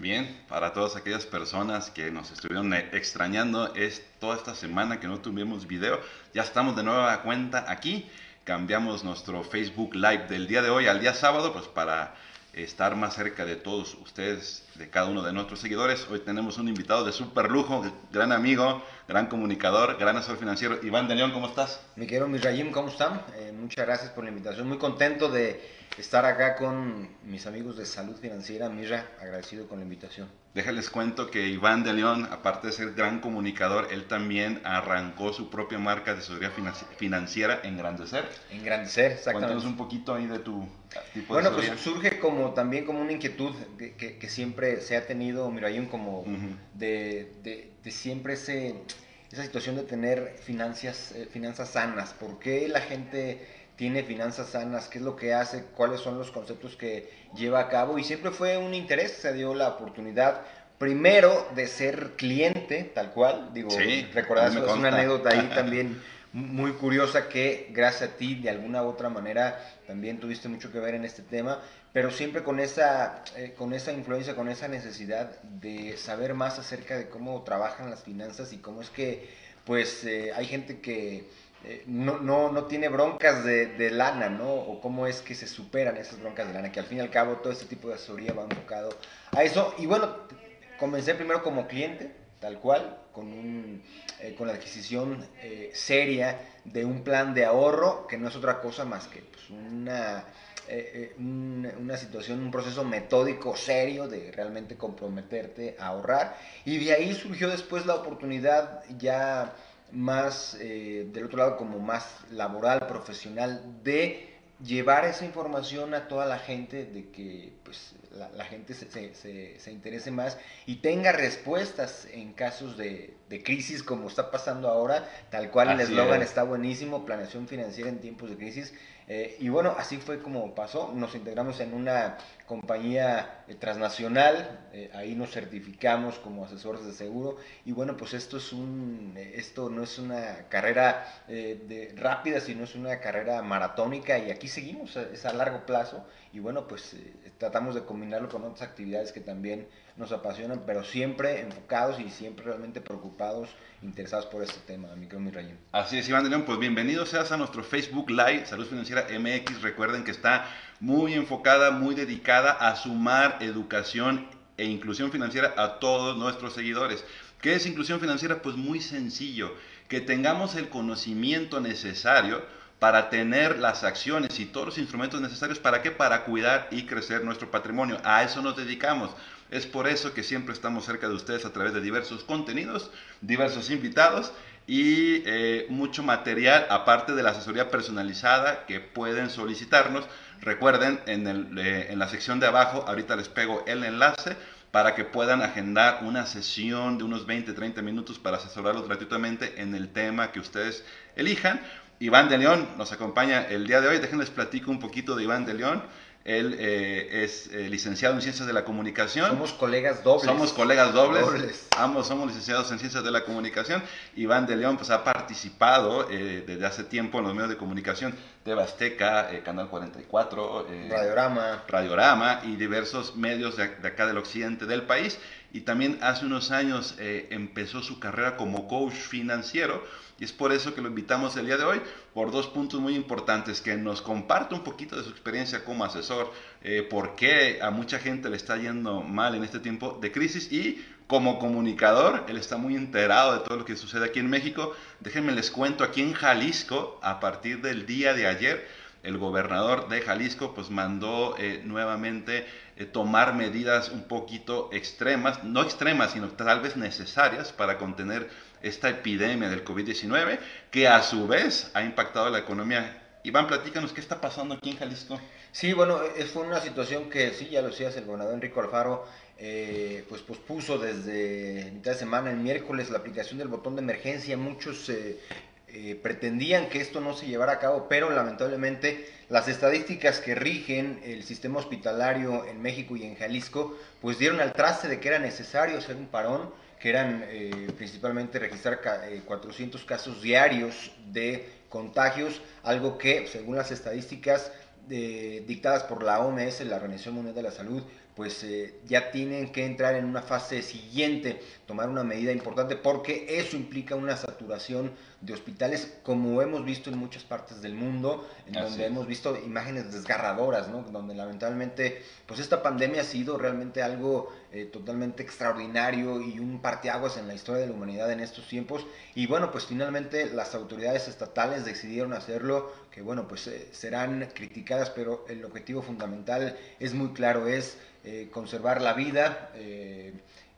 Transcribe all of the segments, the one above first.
Bien, para todas aquellas personas que nos estuvieron eh, extrañando es toda esta semana que no tuvimos video, ya estamos de nueva cuenta aquí. Cambiamos nuestro Facebook Live del día de hoy al día sábado, pues para estar más cerca de todos ustedes, de cada uno de nuestros seguidores. Hoy tenemos un invitado de súper lujo, gran amigo, gran comunicador, gran asesor financiero. Iván de León, ¿cómo estás? Mi querido Misrayim, ¿cómo están? Eh, muchas gracias por la invitación. Muy contento de estar acá con mis amigos de Salud Financiera. Mira, agradecido con la invitación. Déjales cuento que Iván de León, aparte de ser gran comunicador, él también arrancó su propia marca de asesoría financiera, Engrandecer. Engrandecer, exactamente. Cuéntanos un poquito ahí de tu tipo de Bueno, pues surge como también como una inquietud que, que, siempre se ha tenido, Mirayun, como de, de, de, siempre ese, esa situación de tener finanzas, eh, finanzas sanas. ¿Por qué la gente tiene finanzas sanas, qué es lo que hace, cuáles son los conceptos que lleva a cabo y siempre fue un interés, se dio la oportunidad primero de ser cliente, tal cual, digo, sí, recordás, es una anécdota ahí también muy curiosa que gracias a ti de alguna u otra manera también tuviste mucho que ver en este tema, pero siempre con esa, eh, con esa influencia, con esa necesidad de saber más acerca de cómo trabajan las finanzas y cómo es que pues eh, hay gente que eh, no, no, no, tiene broncas de, lana, ¿no? O cómo es que se superan esas broncas de lana, que al fin y al cabo todo este tipo de asesoría va enfocado a eso. Y bueno, comencé primero como cliente, tal cual, con, un, eh, con la adquisición eh, seria de un plan de ahorro, que no es otra cosa más que pues, una, una situación, un proceso metódico serio de realmente comprometerte a ahorrar. Y de ahí surgió después la oportunidad ya más, eh, del otro lado, como más laboral, profesional, de llevar esa información a toda la gente, de que pues, la, gente se, se, se, interese más y tenga respuestas en casos de, de crisis como está pasando ahora, tal cual el eslogan está buenísimo, planeación financiera en tiempos de crisis. Eh, y bueno, así fue como pasó. Nos integramos en una compañía eh, transnacional, eh, ahí nos certificamos como asesores de seguro. Y bueno, pues esto es un, esto no es una carrera de, rápida, sino es una carrera maratónica. Y aquí seguimos, es a largo plazo. Y bueno, pues tratamos de combinarlo con otras actividades que también nos apasionan, pero siempre enfocados y siempre realmente preocupados, interesados por este tema, mi rayo. Así es, Iván de León, pues bienvenido seas a nuestro Facebook Live, Salud Financiera MX. Recuerden que está muy enfocada, muy dedicada a sumar educación e inclusión financiera a todos nuestros seguidores. ¿Qué es inclusión financiera? Pues muy sencillo, que tengamos el conocimiento necesario para tener las acciones y todos los instrumentos necesarios para qué? Para cuidar y crecer nuestro patrimonio. A eso nos dedicamos. Es por eso que siempre estamos cerca de ustedes a través de diversos contenidos, diversos invitados y eh, mucho material aparte de la asesoría personalizada que pueden solicitarnos. Recuerden, en, el, eh, en la sección de abajo, ahorita les pego el enlace para que puedan agendar una sesión de unos 20, 30 minutos para asesorarlos gratuitamente en el tema que ustedes elijan. Iván de León nos acompaña el día de hoy. Déjenles platico un poquito de Iván de León. Él eh, es eh, licenciado en Ciencias de la Comunicación. Somos colegas dobles. Somos colegas dobles. Ambos somos licenciados en Ciencias de la Comunicación. Iván de León pues, ha participado eh, desde hace tiempo en los medios de comunicación de Azteca, Canal 44, Radiorama. Radiorama y diversos medios de, de, acá del occidente del país. Y también hace unos años empezó su carrera como coach financiero y es por eso que lo invitamos el día de hoy, por dos puntos muy importantes, que nos comparte un poquito de su experiencia como asesor, eh, por qué a mucha gente le está yendo mal en este tiempo de crisis y como comunicador, él está muy enterado de todo lo que sucede aquí en México. Déjenme les cuento, aquí en Jalisco, a partir del día de ayer, el gobernador de Jalisco pues mandó eh, nuevamente eh, tomar medidas un poquito extremas, no extremas, sino tal vez necesarias para contener esta epidemia del COVID-19, que a su vez ha impactado la economía. Iván, platícanos qué está pasando aquí en Jalisco. Sí, bueno, fue una situación que sí, ya lo decías, el gobernador Enrico Alfaro eh, pues pospuso desde mitad de semana, el miércoles, la aplicación del botón de emergencia. Muchos eh, eh, pretendían que esto no se llevara a cabo, pero lamentablemente las estadísticas que rigen el sistema hospitalario en México y en Jalisco, pues dieron al traste de que era necesario hacer un parón que eran eh, principalmente registrar 400 eh, casos diarios de contagios, algo que, según las estadísticas dictadas por la OMS, la Organización Mundial de la Salud, pues eh, ya tienen que entrar en una fase siguiente, tomar una medida importante, porque eso implica una saturación de hospitales, como hemos visto en muchas partes del mundo, en donde hemos visto imágenes desgarradoras, ¿no? donde lamentablemente, pues esta pandemia ha sido realmente algo eh, totalmente extraordinario y un parteaguas en la historia de la humanidad en estos tiempos. Y bueno, pues finalmente las autoridades estatales decidieron hacerlo, que bueno, pues eh, serán criticadas, pero el objetivo fundamental es muy claro, es eh, conservar la vida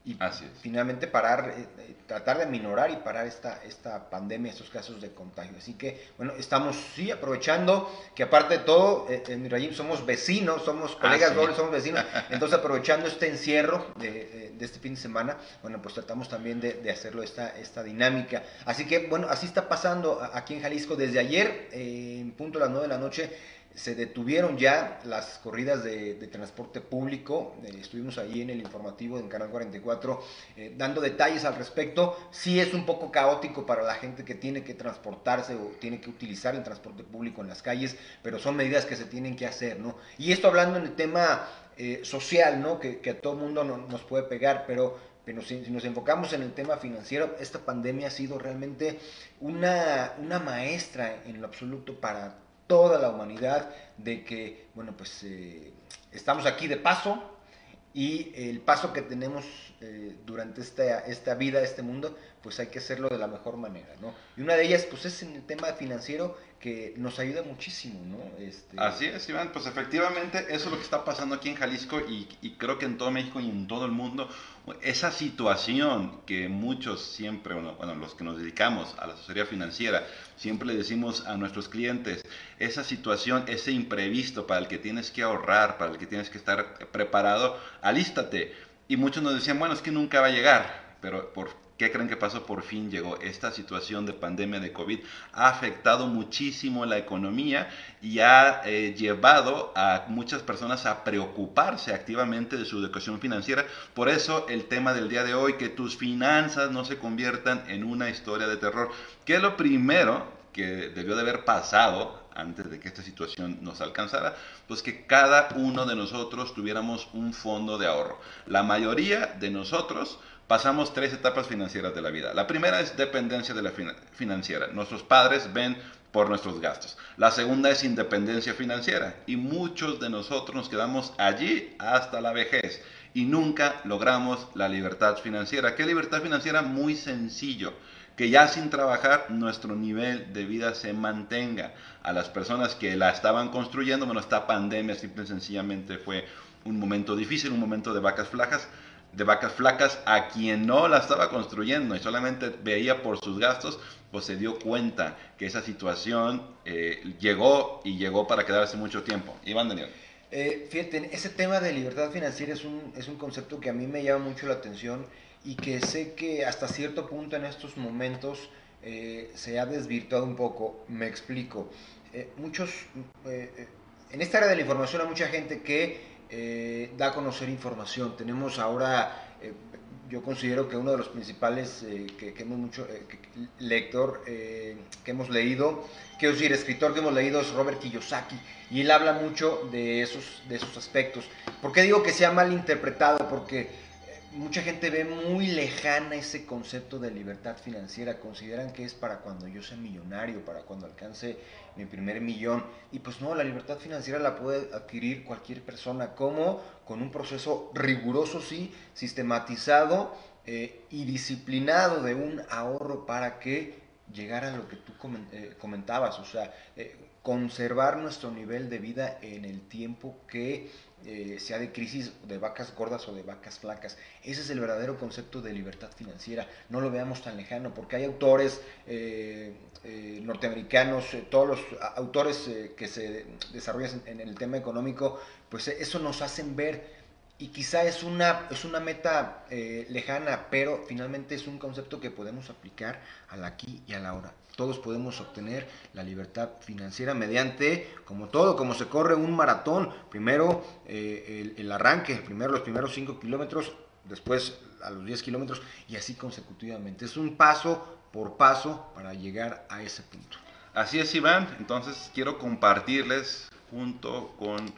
eh, y finalmente parar, eh, tratar de minorar y parar esta, esta pandemia, estos casos de contagio. Así que, bueno, estamos sí aprovechando que aparte de todo, en Mirayim somos vecinos, somos colegas ah, dobles, somos vecinos, entonces aprovechando este encierro de, de, este fin de semana, bueno, pues tratamos también de, de, hacerlo esta, esta dinámica. Así que, bueno, así está pasando aquí en Jalisco desde ayer, en punto a las 9 de la noche se detuvieron ya las corridas de, transporte público. Eh, estuvimos ahí en el informativo en Canal 44 eh, dando detalles al respecto. Sí es un poco caótico para la gente que tiene que transportarse o tiene que utilizar el transporte público en las calles, pero son medidas que se tienen que hacer, ¿no? Y esto hablando en el tema eh, social, ¿no? Que, a todo mundo nos puede pegar, pero pero si, nos enfocamos en el tema financiero, esta pandemia ha sido realmente una, una maestra en lo absoluto para toda la humanidad de que, bueno, pues eh, estamos aquí de paso y el paso que tenemos eh, durante esta, esta vida, este mundo, pues hay que hacerlo de la mejor manera, ¿no? Y una de ellas, pues es en el tema financiero que nos ayuda muchísimo, ¿no? Este... Así es, Iván, pues efectivamente eso es lo que está pasando aquí en Jalisco y, y, creo que en todo México y en todo el mundo, esa situación que muchos siempre, bueno, los que nos dedicamos a la asesoría financiera, siempre le decimos a nuestros clientes, esa situación, ese imprevisto para el que tienes que ahorrar, para el que tienes que estar preparado, alístate. Y muchos nos decían, bueno, es que nunca va a llegar, pero por ¿Qué creen que pasó? Por fin llegó. Esta situación de pandemia de COVID ha afectado muchísimo la economía y ha eh, llevado a muchas personas a preocuparse activamente de su educación financiera. Por eso el tema del día de hoy, que tus finanzas no se conviertan en una historia de terror. ¿Qué es lo primero que debió de haber pasado antes de que esta situación nos alcanzara, pues que cada uno de nosotros tuviéramos un fondo de ahorro. La mayoría de nosotros pasamos tres etapas financieras de la vida. La primera es dependencia de la financiera. Nuestros padres ven por nuestros gastos. La segunda es independencia financiera y muchos de nosotros nos quedamos allí hasta la vejez y nunca logramos la libertad financiera. ¿Qué libertad financiera? Muy sencillo que ya sin trabajar nuestro nivel de vida se mantenga. A las personas que la estaban construyendo, bueno, esta pandemia simple y sencillamente fue un momento difícil, un momento de vacas flacas, de vacas flacas a quien no la estaba construyendo y solamente veía por sus gastos, pues se dio cuenta que esa situación eh, llegó y llegó para quedarse mucho tiempo. Iván Daniel. Eh, fíjate, ese tema de libertad financiera es un, es un concepto que a mí me llama mucho la atención y que sé que hasta cierto punto en estos momentos eh, se ha desvirtuado un poco. Me explico. muchos, en esta área de la información hay mucha gente que eh, da a conocer información. Tenemos ahora, eh, yo considero que uno de los principales eh, que, hemos mucho, lector que hemos leído, quiero decir, escritor que hemos leído es Robert Kiyosaki, y él habla mucho de esos, de esos aspectos. ¿Por qué digo que sea mal interpretado? Porque mucha gente ve muy lejana ese concepto de libertad financiera, consideran que es para cuando yo sea millonario, para cuando alcance mi primer millón. Y pues no, la libertad financiera la puede adquirir cualquier persona, como con un proceso riguroso, sí, sistematizado eh, y disciplinado de un ahorro para que llegara a lo que tú eh, comentabas, o sea, eh, conservar nuestro nivel de vida en el tiempo que eh, sea de crisis de vacas gordas o de vacas flacas. Ese es el verdadero concepto de libertad financiera. No lo veamos tan lejano, porque hay autores eh, eh, norteamericanos, todos los autores que se desarrollan en, el tema económico, pues eso nos hacen ver y quizá es una, es una meta lejana, pero finalmente es un concepto que podemos aplicar al aquí y a la ahora todos podemos obtener la libertad financiera mediante, como todo, como se corre un maratón, primero eh, el, arranque, primero los primeros 5 kilómetros, después a los 10 kilómetros y así consecutivamente. Es un paso por paso para llegar a ese punto. Así es, Iván. Entonces quiero compartirles junto con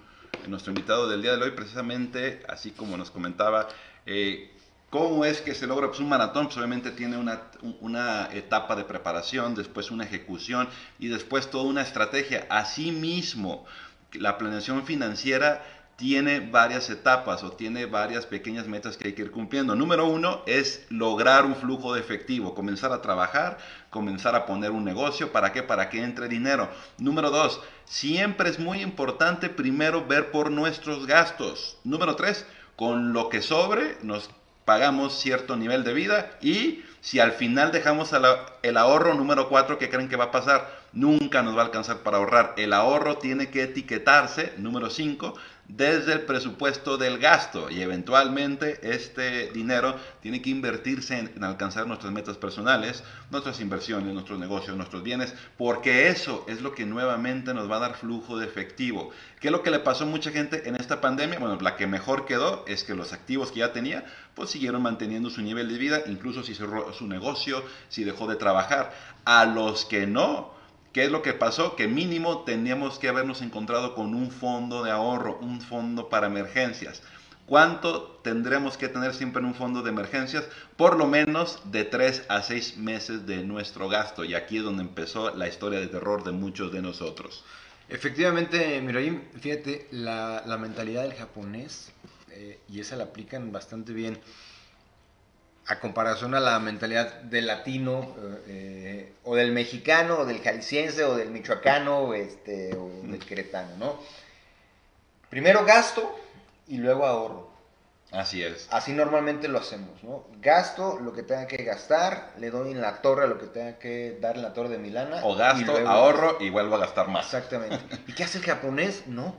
nuestro invitado del día de hoy, precisamente, así como nos comentaba, eh, ¿Cómo es que se logra pues, un maratón? Pues obviamente tiene una, una, etapa de preparación, después una ejecución y después toda una estrategia. Asimismo, la planeación financiera tiene varias etapas o tiene varias pequeñas metas que hay que ir cumpliendo. Número uno es lograr un flujo de efectivo, comenzar a trabajar, comenzar a poner un negocio. ¿Para qué? Para que entre dinero. Número dos, siempre es muy importante primero ver por nuestros gastos. Número tres, con lo que sobre nos pagamos cierto nivel de vida y si al final dejamos el ahorro número 4, ¿qué creen que va a pasar? Nunca nos va a alcanzar para ahorrar. El ahorro tiene que etiquetarse, número 5, desde el presupuesto del gasto y eventualmente este dinero tiene que invertirse en, alcanzar nuestras metas personales, nuestras inversiones, nuestros negocios, nuestros bienes, porque eso es lo que nuevamente nos va a dar flujo de efectivo. ¿Qué es lo que le pasó a mucha gente en esta pandemia? Bueno, la que mejor quedó es que los activos que ya tenía, pues siguieron manteniendo su nivel de vida, incluso si cerró su negocio, si dejó de trabajar. A los que no, ¿Qué es lo que pasó? Que mínimo teníamos que habernos encontrado con un fondo de ahorro, un fondo para emergencias. ¿Cuánto tendremos que tener siempre en un fondo de emergencias? Por lo menos de 3 a 6 meses de nuestro gasto. Y aquí es donde empezó la historia de terror de muchos de nosotros. Efectivamente, Miraim, fíjate, la, mentalidad del japonés, eh, y esa la aplican bastante bien, a comparación a la mentalidad del latino eh, o del mexicano o del jalisciense o del michoacano este, o del queretano, ¿no? Primero gasto y luego ahorro. Así es. Así normalmente lo hacemos, ¿no? Gasto lo que tenga que gastar, le doy en la torre lo que tenga que dar en la torre de Milana. O gasto, ahorro y vuelvo a gastar más. Exactamente. ¿Y qué hace el japonés? No.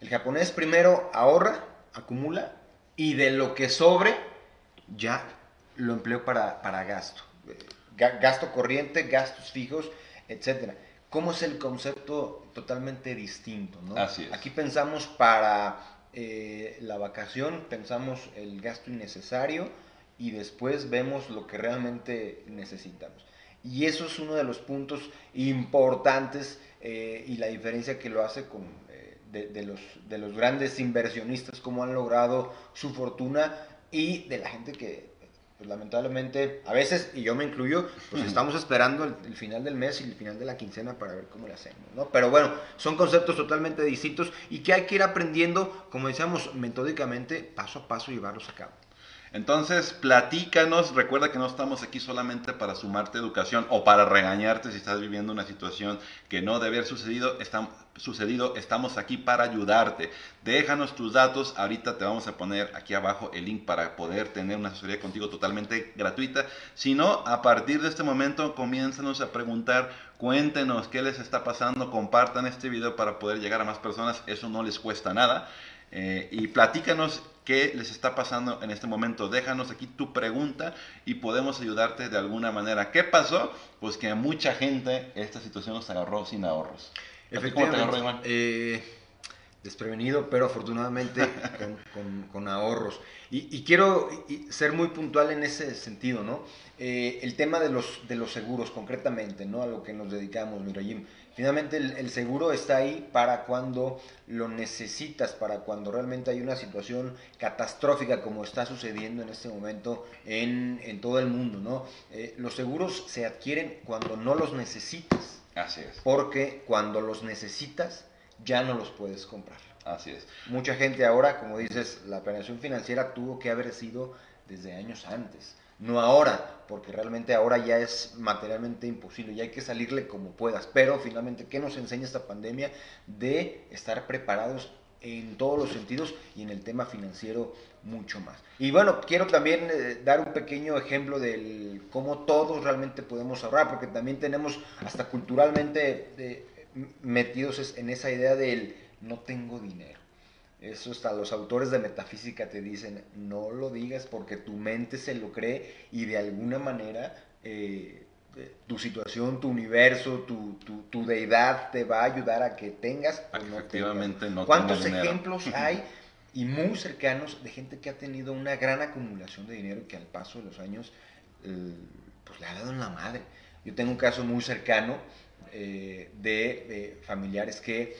El japonés primero ahorra, acumula y de lo que sobre ya lo empleo para, para gasto. Gasto corriente, gastos fijos, etcétera. ¿Cómo es el concepto totalmente distinto? ¿no? Así es. Aquí pensamos para eh, la vacación, pensamos el gasto innecesario y después vemos lo que realmente necesitamos. Y eso es uno de los puntos importantes eh, y la diferencia que lo hace con, eh, de, los, de los grandes inversionistas, cómo han logrado su fortuna y de la gente que pues lamentablemente, a veces, y yo me incluyo, pues estamos esperando el, final del mes y el final de la quincena para ver cómo le hacemos, ¿no? Pero bueno, son conceptos totalmente distintos y que hay que ir aprendiendo, como decíamos, metódicamente, paso a paso, llevarlos a cabo. Entonces, platícanos, recuerda que no estamos aquí solamente para sumarte educación o para regañarte si estás viviendo una situación que no debe haber sucedido, sucedido, estamos aquí para ayudarte. Déjanos tus datos, ahorita te vamos a poner aquí abajo el link para poder tener una asesoría contigo totalmente gratuita. Si no, a partir de este momento comiénzanos a preguntar, cuéntenos qué les está pasando, compartan este video para poder llegar a más personas, eso no les cuesta nada. Eh, y platícanos qué les está pasando en este momento. Déjanos aquí tu pregunta y podemos ayudarte de alguna manera. ¿Qué pasó? Pues que a mucha gente esta situación nos agarró sin ahorros. Efectivamente. Eh, desprevenido, pero afortunadamente con, ahorros. Y, quiero ser muy puntual en ese sentido, ¿no? Eh, el tema de los, de los seguros, concretamente, ¿no? A lo que nos dedicamos, Mirayim. Finalmente el, seguro está ahí para cuando lo necesitas, para cuando realmente hay una situación catastrófica como está sucediendo en este momento en, todo el mundo. ¿no? Eh, los seguros se adquieren cuando no los necesitas. Así es. Porque cuando los necesitas ya no los puedes comprar. Así es. Mucha gente ahora, como dices, la planeación financiera tuvo que haber sido desde años antes no ahora, porque realmente ahora ya es materialmente imposible y hay que salirle como puedas. Pero finalmente, ¿qué nos enseña esta pandemia? De estar preparados en todos los sentidos y en el tema financiero mucho más. Y bueno, quiero también eh, dar un pequeño ejemplo de cómo todos realmente podemos ahorrar, porque también tenemos hasta culturalmente eh, metidos en esa idea del no tengo dinero. Eso hasta los autores de metafísica te dicen, no lo digas porque tu mente se lo cree y de alguna manera eh, eh, tu situación, tu universo, tu, tu, deidad te va a ayudar a que tengas Efectivamente, no ¿Cuántos ejemplos hay y muy cercanos de gente que ha tenido una gran acumulación de dinero que al paso de los años eh, pues le ha dado en la madre? Yo tengo un caso muy cercano de, familiares que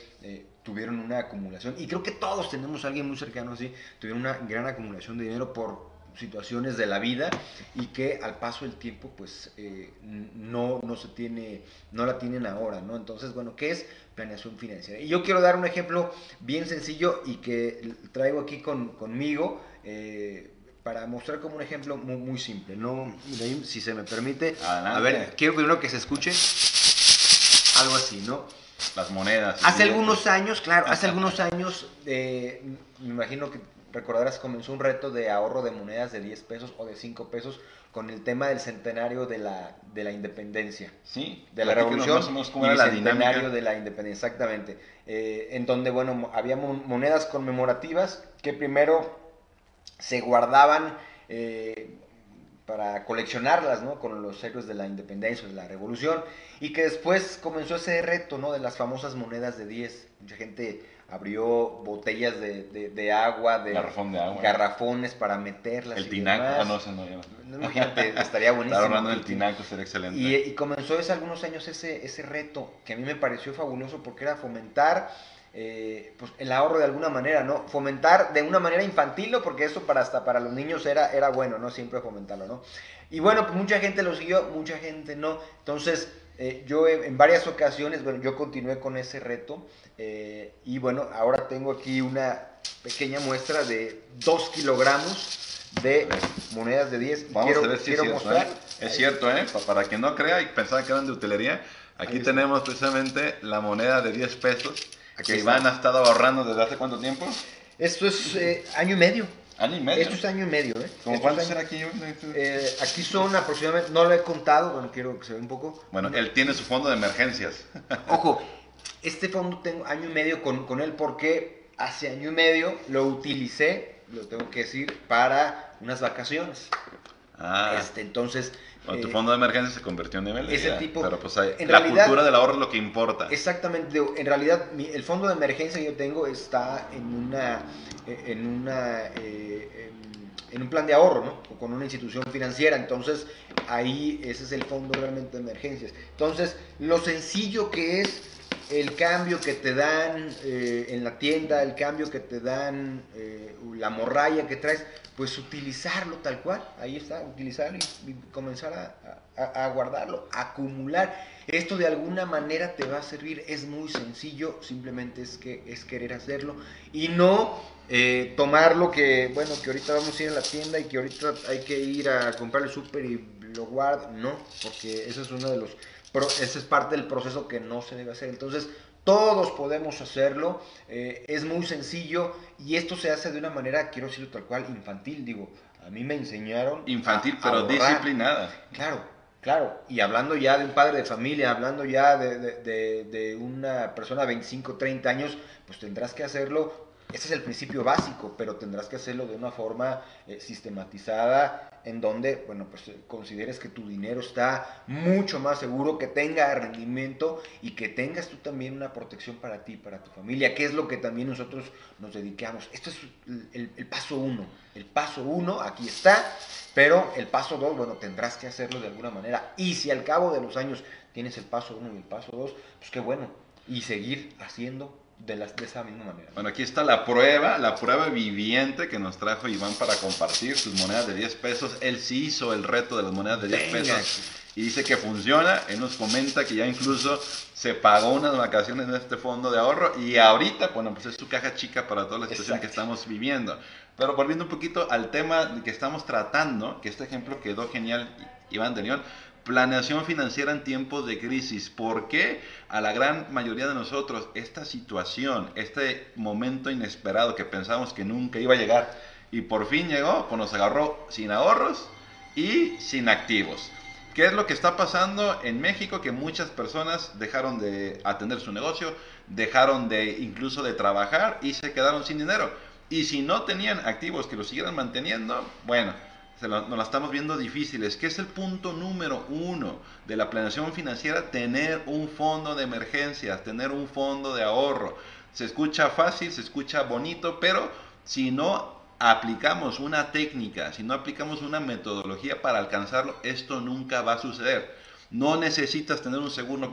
tuvieron una acumulación, y creo que todos tenemos a alguien muy cercano así, tuvieron una gran acumulación de dinero por situaciones de la vida y que al paso del tiempo pues eh, no, no se tiene, no la tienen ahora, ¿no? Entonces, bueno, ¿qué es planeación financiera? Y yo quiero dar un ejemplo bien sencillo y que traigo aquí con, conmigo eh, para mostrar como un ejemplo muy, muy simple, ¿no? Si se me permite, a ver, quiero primero que se escuche algo así, ¿no? Las monedas. Hace algunos años, claro, hace algunos años, eh, me imagino que recordarás, comenzó un reto de ahorro de monedas de 10 pesos o de 5 pesos con el tema del centenario de la, de la independencia. Sí, de la revolución y el centenario de la independencia, exactamente. Eh, en donde, bueno, había monedas conmemorativas que primero se guardaban eh, para coleccionarlas, ¿no? Con los héroes de la independencia, de la revolución, y que después comenzó ese reto, ¿no? De las famosas monedas de 10. Mucha gente abrió botellas de, de, agua, de, garrafones para meterlas. El tinaco, ah, no, no, Imagínate, estaría buenísimo. hablando del tinaco, sería excelente. Y, comenzó hace algunos años ese, ese reto, que a mí me pareció fabuloso porque era fomentar eh, pues el ahorro de alguna manera, ¿no? Fomentar de una manera infantil, ¿no? Porque eso para hasta para los niños era, era bueno, ¿no? Siempre fomentarlo, ¿no? Y bueno, pues mucha gente lo siguió, mucha gente no. Entonces, eh, yo en varias ocasiones, bueno, yo continué con ese reto eh, y bueno, ahora tengo aquí una pequeña muestra de 2 kilogramos de monedas de 10. Vamos quiero, a ver si es cierto, mostrar. ¿eh? Es cierto, ¿eh? Para quien no crea y pensaba que eran de utilería, aquí tenemos precisamente la moneda de 10 pesos que Iván ha estado ahorrando desde hace cuánto tiempo. Esto es año y medio. Año y medio. Esto es año y medio, ¿eh? ¿Cómo cuánto será aquí? Eh, aquí son aproximadamente, no lo he contado, bueno, quiero que se vea un poco. Bueno, él tiene su fondo de emergencias. Ojo, este fondo tengo año y medio con, con él porque hace año y medio lo utilicé, lo tengo que decir, para unas vacaciones. Ah. Este, entonces, tu eh, fondo de emergencia se convirtió en nivel ese tipo, pero pues la cultura del ahorro es lo que importa. Exactamente, en realidad el fondo de emergencia que yo tengo está en una, eh, en una, eh, en, un plan de ahorro, ¿no? Con una institución financiera, entonces ahí ese es el fondo realmente de emergencias. Entonces, lo sencillo que es el cambio que te dan en la tienda, el cambio que te dan, la morralla que traes, pues utilizarlo tal cual, ahí está, utilizarlo y, comenzar a, guardarlo, acumular. Esto de alguna manera te va a servir, es muy sencillo, simplemente es que es querer hacerlo y no eh, tomar lo que, bueno, que ahorita vamos a ir a la tienda y que ahorita hay que ir a comprar el súper y lo guardo, no, porque eso es uno de los, ese es parte del proceso que no se debe hacer. Entonces, todos podemos hacerlo, eh, es muy sencillo y esto se hace de una manera, quiero decirlo tal cual, infantil. Digo, a mí me enseñaron. Infantil, pero disciplinada. Claro, claro. Y hablando ya de un padre de familia, hablando ya de, una persona de 25, 30 años, pues tendrás que hacerlo ese es el principio básico, pero tendrás que hacerlo de una forma eh, sistematizada en donde, bueno, pues eh, consideres que tu dinero está mucho más seguro, que tenga rendimiento y que tengas tú también una protección para ti, para tu familia, que es lo que también nosotros nos dedicamos. Esto es el, el paso uno. El paso uno, aquí está, pero el paso dos, bueno, tendrás que hacerlo de alguna manera. Y si al cabo de los años tienes el paso uno y el paso dos, pues qué bueno. Y seguir haciendo de, las, de esa misma manera. Bueno, aquí está la prueba, la prueba viviente que nos trajo Iván para compartir sus monedas de 10 pesos. Él sí hizo el reto de las monedas de 10 pesos y dice que funciona. Él nos comenta que ya incluso se pagó unas vacaciones en este fondo de ahorro y ahorita, bueno, pues es su caja chica para toda la situación que estamos viviendo. Pero volviendo un poquito al tema que estamos tratando, que este ejemplo quedó genial, Iván de León, Planeación financiera en tiempos de crisis. ¿Por qué a la gran mayoría de nosotros esta situación, este momento inesperado que pensamos que nunca iba a llegar y por fin llegó, pues nos agarró sin ahorros y sin activos? ¿Qué es lo que está pasando en México? Que muchas personas dejaron de atender su negocio, dejaron de incluso de trabajar y se quedaron sin dinero. Y si no tenían activos que lo siguieran manteniendo, bueno, nos la estamos viendo difíciles. ¿Qué es el punto número uno de la planeación financiera? Tener un fondo de emergencias, tener un fondo de ahorro. Se escucha fácil, se escucha bonito, pero si no aplicamos una técnica, si no aplicamos una metodología para alcanzarlo, esto nunca va a suceder. No necesitas tener un seguro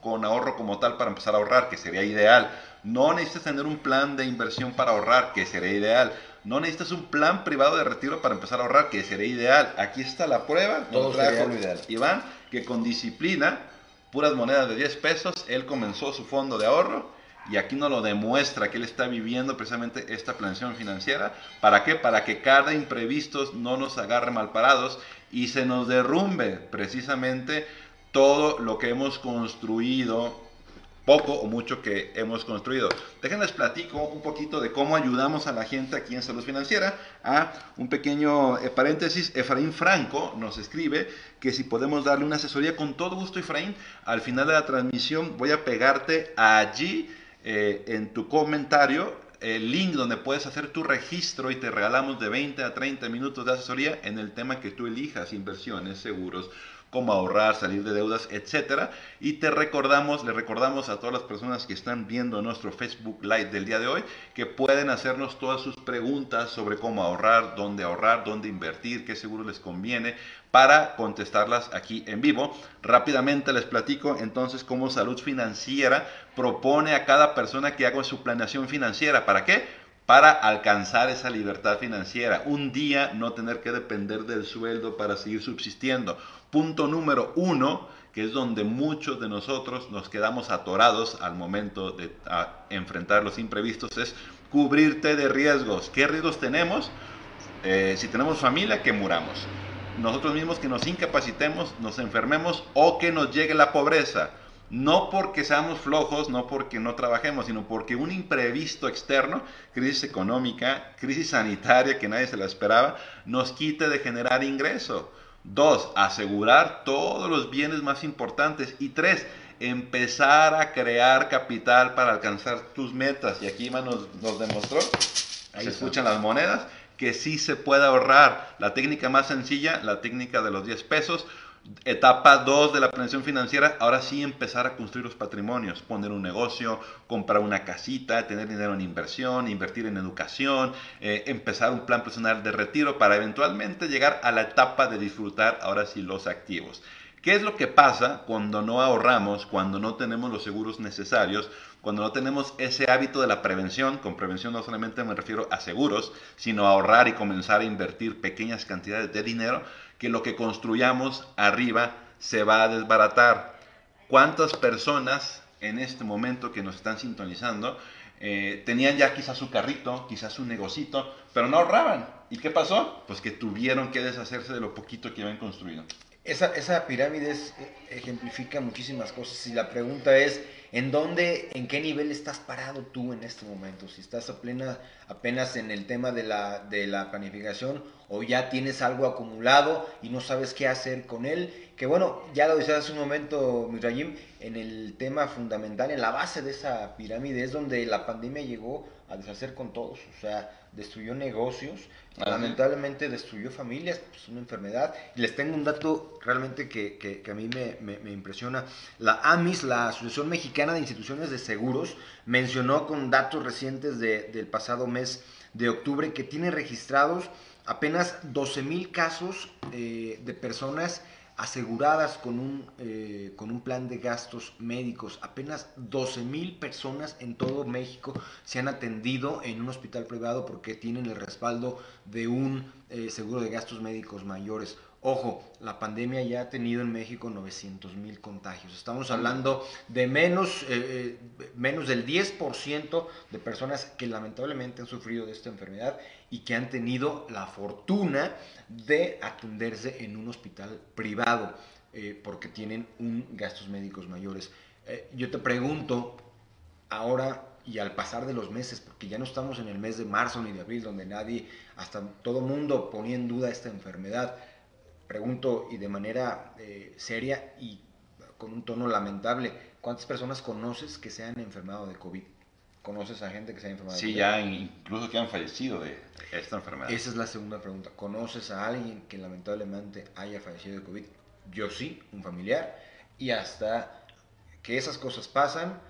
con ahorro como tal para empezar a ahorrar, que sería ideal. No necesitas tener un plan de inversión para ahorrar, que sería ideal. No necesitas un plan privado de retiro para empezar a ahorrar, que sería ideal. Aquí está la prueba. Todo sería lo ideal. Iván, que con disciplina, puras monedas de 10 pesos, él comenzó su fondo de ahorro y aquí nos lo demuestra que él está viviendo precisamente esta planeación financiera. ¿Para qué? Para que cada imprevisto no nos agarre mal parados y se nos derrumbe precisamente todo lo que hemos construido poco o mucho que hemos construido. Déjenles platico un poquito de cómo ayudamos a la gente aquí en Salud Financiera. A un pequeño eh, paréntesis, Efraín Franco nos escribe que si podemos darle una asesoría con todo gusto, Efraín. Al final de la transmisión voy a pegarte allí eh, en tu comentario el link donde puedes hacer tu registro y te regalamos de 20 a 30 minutos de asesoría en el tema que tú elijas, inversiones, seguros, cómo ahorrar, salir de deudas, etcétera. Y te recordamos, le recordamos a todas las personas que están viendo nuestro Facebook Live del día de hoy que pueden hacernos todas sus preguntas sobre cómo ahorrar, dónde ahorrar, dónde invertir, qué seguro les conviene para contestarlas aquí en vivo. Rápidamente les platico entonces cómo Salud Financiera propone a cada persona que haga su planeación financiera. ¿Para qué? Para alcanzar esa libertad financiera. Un día no tener que depender del sueldo para seguir subsistiendo. Punto número uno, que es donde muchos de nosotros nos quedamos atorados al momento de enfrentar los imprevistos, es cubrirte de riesgos. ¿Qué riesgos tenemos? Eh, si tenemos familia, que muramos. Nosotros mismos que nos incapacitemos, nos enfermemos o que nos llegue la pobreza. No porque seamos flojos, no porque no trabajemos, sino porque un imprevisto externo, crisis económica, crisis sanitaria que nadie se la esperaba, nos quite de generar ingreso. Dos, asegurar todos los bienes más importantes. Y tres, empezar a crear capital para alcanzar tus metas. Y aquí Iván nos, nos demostró, ahí se escuchan las monedas, que sí se puede ahorrar. La técnica más sencilla, la técnica de los 10 pesos Etapa 2 de la planeación financiera, ahora sí empezar a construir los patrimonios, poner un negocio, comprar una casita, tener dinero en inversión, invertir en educación, eh, empezar un plan personal de retiro para eventualmente llegar a la etapa de disfrutar ahora sí los activos. ¿Qué es lo que pasa cuando no ahorramos, cuando no tenemos los seguros necesarios, cuando no tenemos ese hábito de la prevención? Con prevención no solamente me refiero a seguros, sino a ahorrar y comenzar a invertir pequeñas cantidades de dinero que lo que construyamos arriba se va a desbaratar. ¿Cuántas personas en este momento que nos están sintonizando eh, tenían ya quizás su carrito, quizás su negocito, pero no ahorraban? ¿Y qué pasó? Pues que tuvieron que deshacerse de lo poquito que habían construido. Esa, esa pirámide eh, ejemplifica muchísimas cosas y la pregunta es, ¿en dónde, en qué nivel estás parado tú en este momento? Si estás apenas, apenas en el tema de la, de la planificación o ya tienes algo acumulado y no sabes qué hacer con él. Que bueno, ya lo decías hace un momento, Mirayim, en el tema fundamental, en la base de esa pirámide es donde la pandemia llegó a deshacer con todos, o sea, destruyó negocios, lamentablemente destruyó familias, pues una enfermedad. Y les tengo un dato realmente que, que, a mí me, me, impresiona. La AMIS, la Asociación Mexicana de Instituciones de Seguros, mencionó con datos recientes de, del pasado mes de octubre que tiene registrados apenas 12 mil casos eh, de personas aseguradas con un, eh, con un plan de gastos médicos. Apenas 12 mil personas en todo México se han atendido en un hospital privado porque tienen el respaldo de un eh, seguro de gastos médicos mayores. Ojo, la pandemia ya ha tenido en México 900 mil contagios. Estamos hablando de menos, eh, menos del 10% de personas que lamentablemente han sufrido de esta enfermedad y que han tenido la fortuna de atenderse en un hospital privado eh, porque tienen un gastos médicos mayores. yo te pregunto, ahora y al pasar de los meses, porque ya no estamos en el mes de marzo ni de abril, donde nadie, hasta todo mundo ponía en duda esta enfermedad, pregunto y de manera eh, seria y con un tono lamentable, ¿cuántas personas conoces que se han enfermado de COVID? ¿Conoces a gente que se ha enfermado sí, de COVID? Sí, ya incluso que han fallecido de esta enfermedad. Esa es la segunda pregunta. ¿Conoces a alguien que lamentablemente haya fallecido de COVID? Yo sí, un familiar. Y hasta que esas cosas pasan,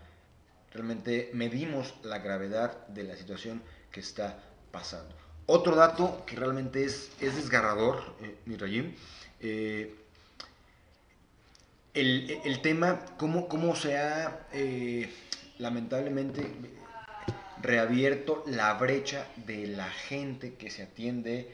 realmente medimos la gravedad de la situación que está pasando. Otro dato que realmente es, es desgarrador, eh, mi eh, el, tema, cómo, cómo se ha eh, lamentablemente reabierto la brecha de la gente que se atiende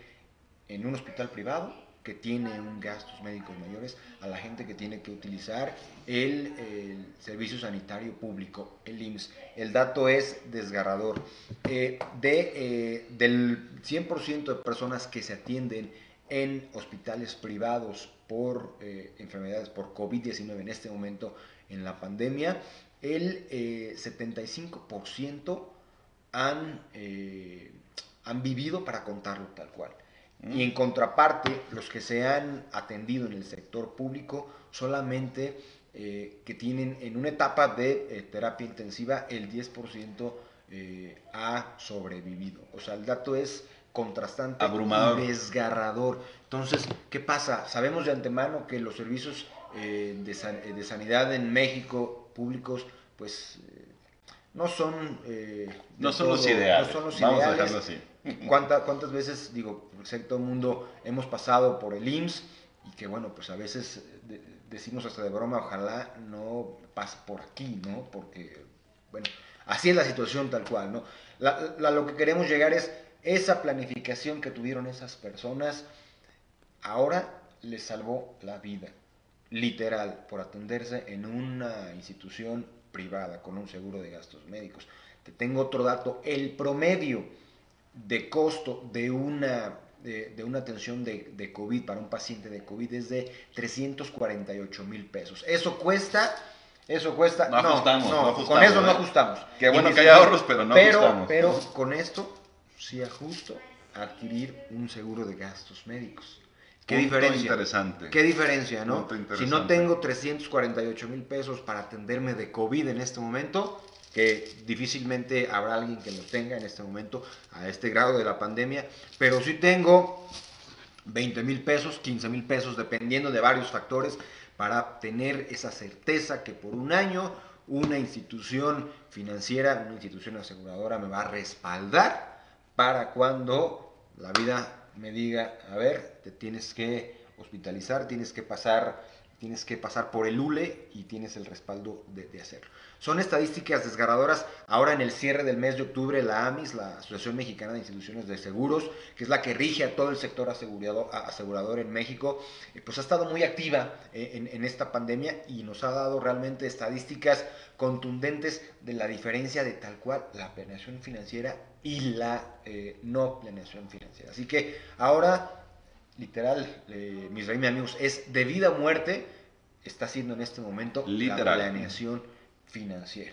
en un hospital privado que tiene un gastos médicos mayores a la gente que tiene que utilizar el, servicio sanitario público, el IMSS. El dato es desgarrador. Eh, de, eh, del 100% de personas que se atienden en hospitales privados por eh, enfermedades por COVID-19 en este momento en la pandemia, el 75% han, han vivido para contarlo tal cual. Y en contraparte, los que se han atendido en el sector público solamente eh, que tienen en una etapa de eh, terapia intensiva el 10% eh, ha sobrevivido. O sea, el dato es contrastante y desgarrador. Entonces, ¿qué pasa? Sabemos de antemano que los servicios de, sanidad en México públicos, pues no son... no, son los ideales. no son los Vamos a dejarlo así ¿Cuántas, ¿Cuántas veces, digo, sé que todo el mundo hemos pasado por el IMSS y que, bueno, pues a veces decimos hasta de broma, ojalá no pase por aquí, ¿no? Porque, bueno, así es la situación tal cual, ¿no? lo que queremos llegar es esa planificación que tuvieron esas personas, ahora les salvó la vida, literal, por atenderse en una institución privada con un seguro de gastos médicos. Te tengo otro dato, el promedio de costo de una, de, una atención de, de, COVID para un paciente de COVID es de 348 mil pesos. Eso cuesta... Eso cuesta. No, ajustamos, no, con eso no ¿eh? ajustamos. Qué bueno que hay ahorros, pero no pero, ajustamos. Pero con esto sí ajusto adquirir un seguro de gastos médicos. ¿Qué diferencia? interesante. ¿Qué diferencia, no? Si no tengo 348 mil pesos para atenderme de COVID en este momento, que difícilmente habrá alguien que lo tenga en este momento a este grado de la pandemia, pero sí tengo 20 mil pesos, 15 mil pesos, dependiendo de varios factores, para tener esa certeza que por un año una institución financiera, una institución aseguradora me va a respaldar para cuando la vida me diga, a ver, te tienes que hospitalizar, tienes que pasar, tienes que pasar por el ULE y tienes el respaldo de, hacerlo. Son estadísticas desgarradoras. Ahora en el cierre del mes de octubre, la AMIS, la Asociación Mexicana de Instituciones de Seguros, que es la que rige a todo el sector asegurador en México, eh, pues ha estado muy activa eh, en, esta pandemia y nos ha dado realmente estadísticas contundentes de la diferencia de tal cual la planeación financiera y la eh, no planeación financiera. Así que ahora, literal, mis amigos, es de vida o muerte, está siendo en este momento la planeación financiera.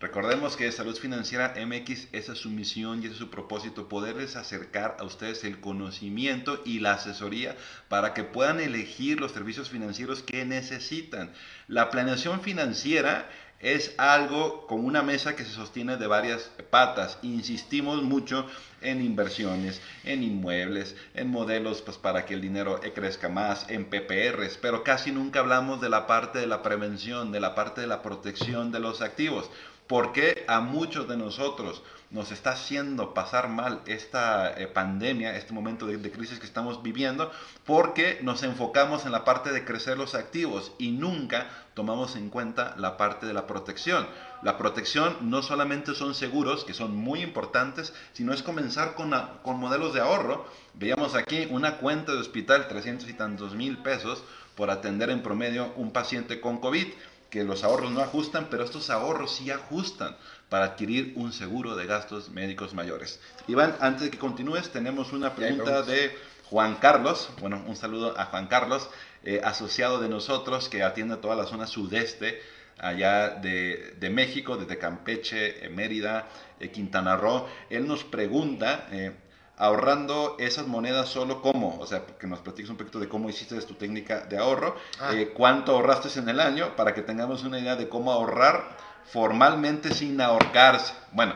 Recordemos que Salud Financiera MX, esa es su misión y ese es su propósito, poderles acercar a ustedes el conocimiento y la asesoría para que puedan elegir los servicios financieros que necesitan. La planeación financiera es algo como una mesa que se sostiene de varias patas. Insistimos mucho en inversiones, en inmuebles, en modelos pues, para que el dinero crezca más, en PPRs, pero casi nunca hablamos de la parte de la prevención, de la parte de la protección de los activos. Porque a muchos de nosotros nos está haciendo pasar mal esta eh, pandemia, este momento de, crisis que estamos viviendo, porque nos enfocamos en la parte de crecer los activos y nunca tomamos en cuenta la parte de la protección. La protección no solamente son seguros, que son muy importantes, sino es comenzar con, con modelos de ahorro. Veíamos aquí una cuenta de hospital, 300 y tantos mil pesos, por atender en promedio un paciente con COVID que los ahorros no ajustan, pero estos ahorros sí ajustan para adquirir un seguro de gastos médicos mayores. Iván, antes de que continúes, tenemos una pregunta de Juan Carlos. Bueno, un saludo a Juan Carlos, eh, asociado de nosotros que atiende toda la zona sudeste allá de, de México, desde Campeche, Mérida, eh, Quintana Roo. Él nos pregunta, eh, ahorrando esas monedas solo cómo, o sea, que nos platiques un poquito de cómo hiciste tu técnica de ahorro, ah. eh, cuánto ahorraste en el año, para que tengamos una idea de cómo ahorrar formalmente sin ahorcarse. Bueno,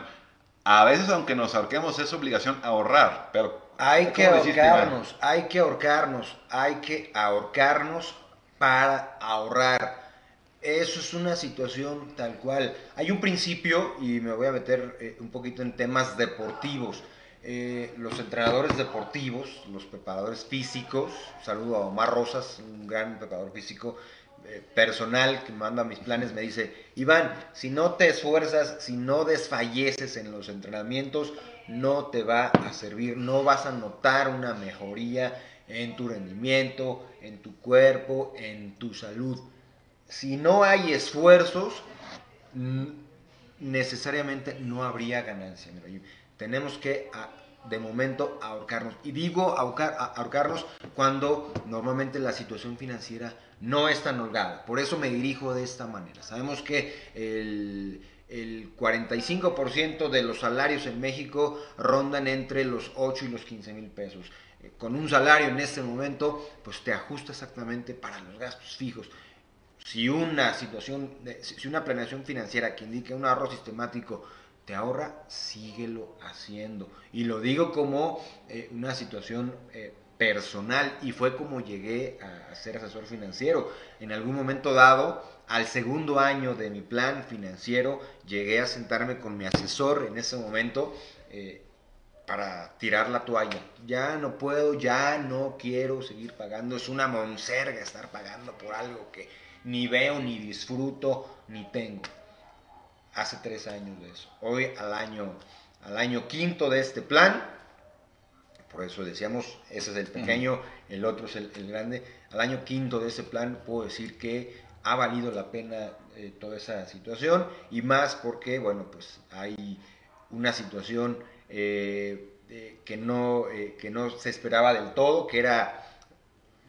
a veces aunque nos ahorquemos es obligación ahorrar, pero... Hay que ahorcarnos, hay que ahorcarnos, hay que ahorcarnos para ahorrar. Eso es una situación tal cual. Hay un principio, y me voy a meter eh, un poquito en temas deportivos. Eh, los entrenadores deportivos, los preparadores físicos, saludo a Omar Rosas, un gran preparador físico, personal que manda mis planes me dice, Iván, si no te esfuerzas, si no desfalleces en los entrenamientos, no te va a servir, no vas a notar una mejoría en tu rendimiento, en tu cuerpo, en tu salud. Si no hay esfuerzos, necesariamente no habría ganancia. Tenemos que de momento ahorcarnos. Y digo ahorcarnos cuando normalmente la situación financiera no es tan holgada. Por eso me dirijo de esta manera. Sabemos que el, el 45% de los salarios en México rondan entre los 8 y los 15 mil pesos. Eh, con un salario en este momento, pues te ajusta exactamente para los gastos fijos. Si una situación, si una planeación financiera que indique un ahorro sistemático te ahorra, síguelo haciendo. Y lo digo como eh, una situación eh, personal y fue como llegué a, ser asesor financiero. En algún momento dado, al segundo año de mi plan financiero, llegué a sentarme con mi asesor en ese momento eh, para tirar la toalla. Ya no puedo, ya no quiero seguir pagando. Es una monserga estar pagando por algo que ni veo, ni disfruto, ni tengo. Hace tres años de eso. Hoy al año, al año quinto de este plan, por eso decíamos, ese es el pequeño, el otro es el, grande. Al año quinto de ese plan puedo decir que ha valido la pena eh, toda esa situación y más porque, bueno, pues hay una situación eh, que, no, eh, que no se esperaba del todo, que era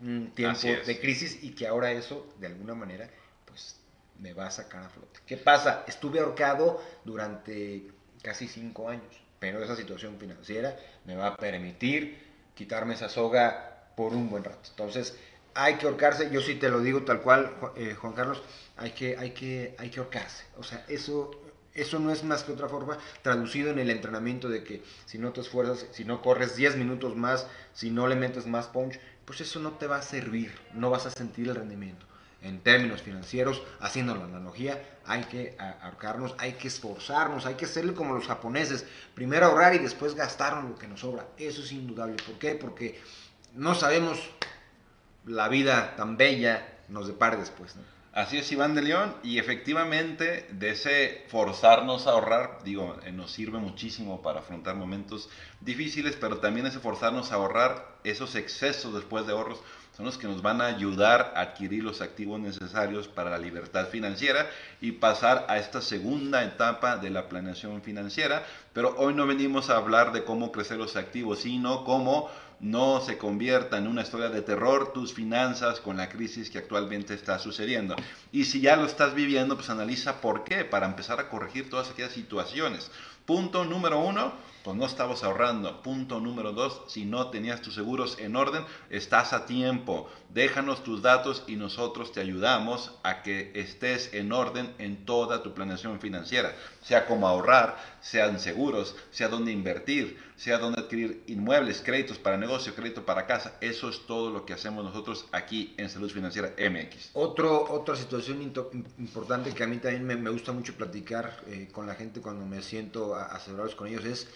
un tiempo de crisis y que ahora eso, de alguna manera, pues me va a sacar a flote. ¿Qué pasa? Estuve ahorcado durante casi cinco años pero esa situación financiera me va a permitir quitarme esa soga por un buen rato. Entonces, hay que ahorcarse, yo sí te lo digo tal cual, eh, Juan Carlos, hay que, hay, que, hay que ahorcarse. O sea, eso, eso no es más que otra forma traducido en el entrenamiento de que si no te esfuerzas, si no corres 10 minutos más, si no le metes más punch, pues eso no te va a servir, no vas a sentir el rendimiento en términos financieros, haciendo la analogía, hay que ahorcarnos, hay que esforzarnos, hay que hacerle como los japoneses, primero ahorrar y después gastar lo que nos sobra. Eso es indudable. ¿Por qué? Porque no sabemos la vida tan bella nos depare después. Así es, Iván de León, y efectivamente de ese forzarnos a ahorrar, digo, eh, nos sirve muchísimo para afrontar momentos difíciles, pero también ese forzarnos a ahorrar esos excesos después de ahorros son los que nos van a ayudar a adquirir los activos necesarios para la libertad financiera y pasar a esta segunda etapa de la planeación financiera. Pero hoy no venimos a hablar de cómo crecer los activos, sino cómo no se convierta en una historia de terror tus finanzas con la crisis que actualmente está sucediendo. Y si ya lo estás viviendo, pues analiza por qué, para empezar a corregir todas aquellas situaciones. Punto número uno, pues no estabas ahorrando. Punto número dos, si no tenías tus seguros en orden, estás a tiempo. Déjanos tus datos y nosotros te ayudamos a que estés en orden en toda tu planeación financiera, sea como ahorrar, sean seguros, sea dónde invertir, sea dónde adquirir inmuebles, créditos para negocio, crédito para casa. Eso es todo lo que hacemos nosotros aquí en Salud Financiera MX. Otro, otra situación importante que a mí también me, gusta mucho platicar eh, con la gente cuando me siento a, a con ellos es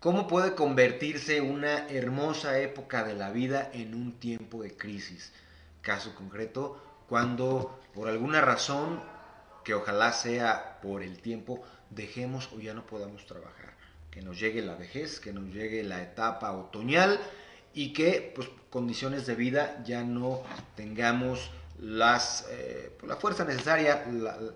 ¿Cómo puede convertirse una hermosa época de la vida en un tiempo de crisis? Caso concreto, cuando por alguna razón, que ojalá sea por el tiempo, dejemos o ya no podamos trabajar. Que nos llegue la vejez, que nos llegue la etapa otoñal y que, pues, condiciones de vida ya no tengamos las, eh, pues, la fuerza necesaria,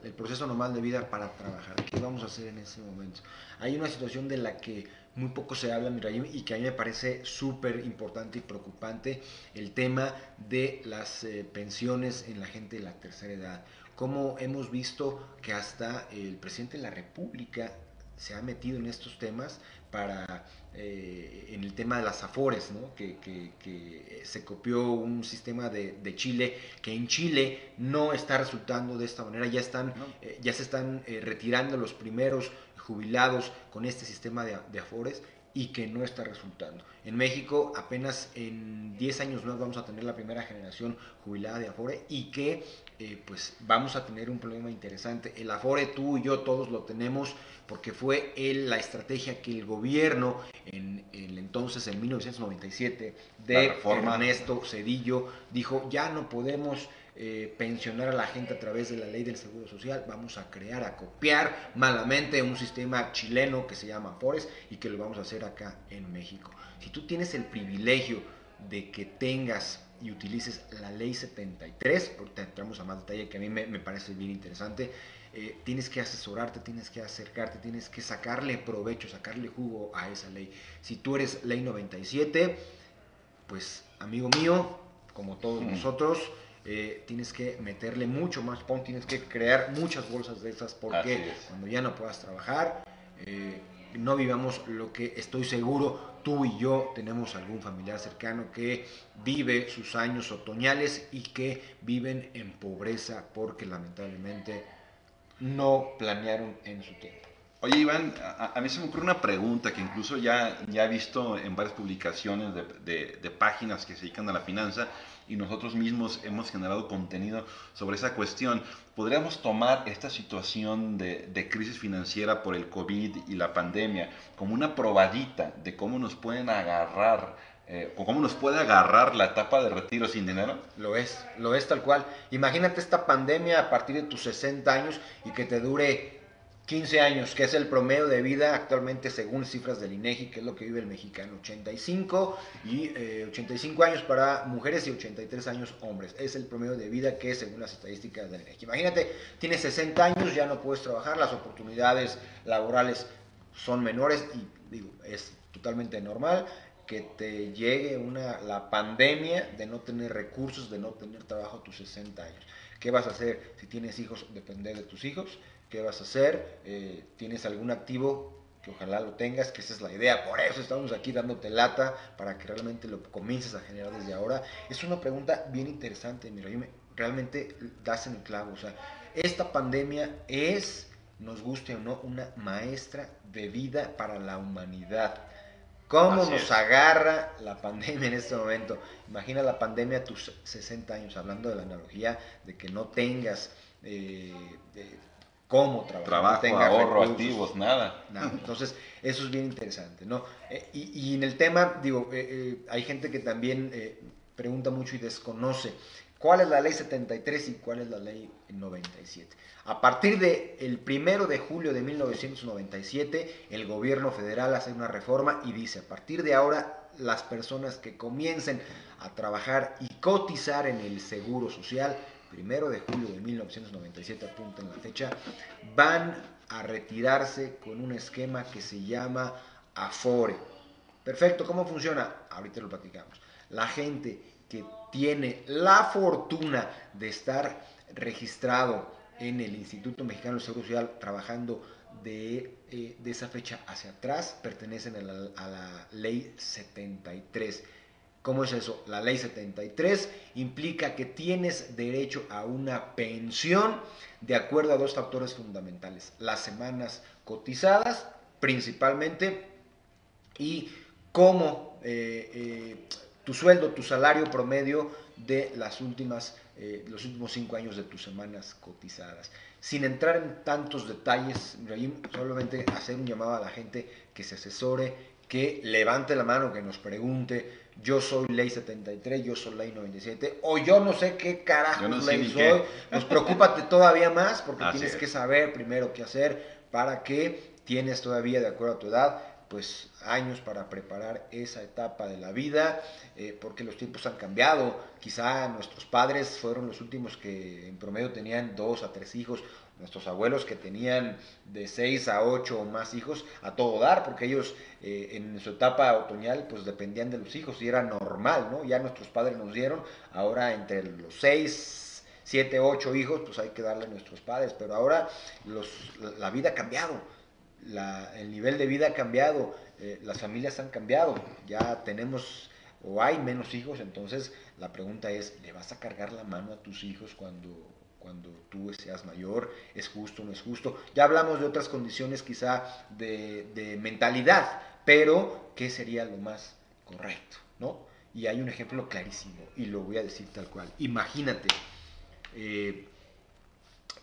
el proceso normal de vida para trabajar. ¿Qué vamos a hacer en ese momento? Hay una situación de la que muy poco se habla, y que a mí me parece súper importante y preocupante el tema de las eh, pensiones en la gente de la tercera edad. Como hemos visto que hasta el presidente de la República se ha metido en estos temas para eh, en el tema de las afores, ¿no? que, se copió un sistema de, Chile que en Chile no está resultando de esta manera, ya están, eh, ya se están retirando los primeros jubilados con este sistema de, afores y que no está resultando. En México apenas en 10 años más vamos a tener la primera generación jubilada de Afore y que eh, pues vamos a tener un problema interesante. El Afore tú y yo todos lo tenemos porque fue la estrategia que el gobierno en el entonces en 1997 de Ernesto Cedillo dijo ya no podemos eh, pensionar a la gente a través de la ley del Seguro Social, vamos a crear, a copiar malamente un sistema chileno que se llama Afores y que lo vamos a hacer acá en México. Si tú tienes el privilegio de que tengas y utilices la ley 73, ahorita entramos a más detalle que a mí me, parece bien interesante, eh, tienes que asesorarte, tienes que acercarte, tienes que sacarle provecho, sacarle jugo a esa ley. Si tú eres ley 97, pues amigo mío, como todos nosotros, eh, tienes que meterle mucho más pon, tienes que crear muchas bolsas de esas porque cuando ya no puedas trabajar, eh, no vivamos lo que estoy seguro tú y yo tenemos algún familiar cercano que vive sus años otoñales y que viven en pobreza porque lamentablemente no planearon en su tiempo. Oye, Iván, a, mí se me ocurre una pregunta que incluso ya, ya he visto en varias publicaciones de, de, páginas que se dedican a la finanza y nosotros mismos hemos generado contenido sobre esa cuestión. ¿Podríamos tomar esta situación de, de crisis financiera por el COVID y la pandemia como una probadita de cómo nos pueden agarrar eh, cómo nos puede agarrar la etapa de retiro sin dinero? Lo es, lo es tal cual. Imagínate esta pandemia a partir de tus 60 años y que te dure 15 años, que es el promedio de vida actualmente según cifras del INEGI, que es lo que vive el mexicano, 85 y 85 eh, años para mujeres y 83 años hombres. Es el promedio de vida que es según las estadísticas del INEGI. Imagínate, tienes 60 años, ya no puedes trabajar, las oportunidades laborales son menores y digo, es totalmente normal que te llegue una, la pandemia de no tener recursos, de no tener trabajo a tus 60 años. ¿Qué vas a hacer si tienes hijos? Depender de tus hijos qué vas a hacer, eh, tienes algún activo que ojalá lo tengas, que esa es la idea, por eso estamos aquí dándote lata, para que realmente lo comiences a generar desde ahora. Es una pregunta bien interesante, mira, me, realmente das en el clavo, o sea, esta pandemia es, nos guste o no, una maestra de vida para la humanidad. ¿Cómo nos agarra la pandemia en este momento? Imagina la pandemia a tus 60 años, hablando de la analogía de que no tengas eh, cómo trabajar. Trabajo, ahorro, activos, nada. Entonces, eso es bien interesante, ¿no? Eh, y, en el tema, digo, eh, eh, hay gente que también pregunta mucho y desconoce cuál es la ley 73 y cuál es la ley 97. A partir del el primero de julio de 1997, el gobierno federal hace una reforma y dice, a partir de ahora, las personas que comiencen a trabajar y cotizar en el seguro social primero de julio de 1997, apunten la fecha, van a retirarse con un esquema que se llama Afore. Perfecto, ¿cómo funciona? Ahorita lo platicamos. La gente que tiene la fortuna de estar registrado en el Instituto Mexicano de Seguro Social trabajando de, eh, esa fecha hacia atrás, pertenecen a la, a la ley 73 ¿Cómo es eso? La ley 73 implica que tienes derecho a una pensión de acuerdo a dos factores fundamentales. Las semanas cotizadas principalmente y cómo eh, eh, tu sueldo, tu salario promedio de las últimas, eh, los últimos cinco años de tus semanas cotizadas. Sin entrar en tantos detalles, solamente hacer un llamado a la gente que se asesore, que levante la mano, que nos pregunte, yo soy ley 73, yo soy ley 97, o yo no sé qué carajo ley soy, pues preocúpate todavía más porque tienes que saber primero qué hacer para que tienes todavía, de acuerdo a tu edad, pues años para preparar esa etapa de la vida, eh, porque los tiempos han cambiado. Quizá nuestros padres fueron los últimos que en promedio tenían dos a tres hijos, nuestros abuelos que tenían de 6 a 8 o más hijos a todo dar, porque ellos eh, en su etapa otoñal pues dependían de los hijos y era normal, ¿no? Ya nuestros padres nos dieron, ahora entre los 6, 7, 8 hijos pues hay que darle a nuestros padres, pero ahora los, la vida ha cambiado, la, el nivel de vida ha cambiado, eh, las familias han cambiado, ya tenemos o hay menos hijos, entonces la pregunta es, ¿le vas a cargar la mano a tus hijos cuando cuando tú seas mayor, es justo, no es justo. Ya hablamos de otras condiciones quizá de, mentalidad, pero ¿qué sería lo más correcto? ¿no? Y hay un ejemplo clarísimo, y lo voy a decir tal cual. Imagínate, eh,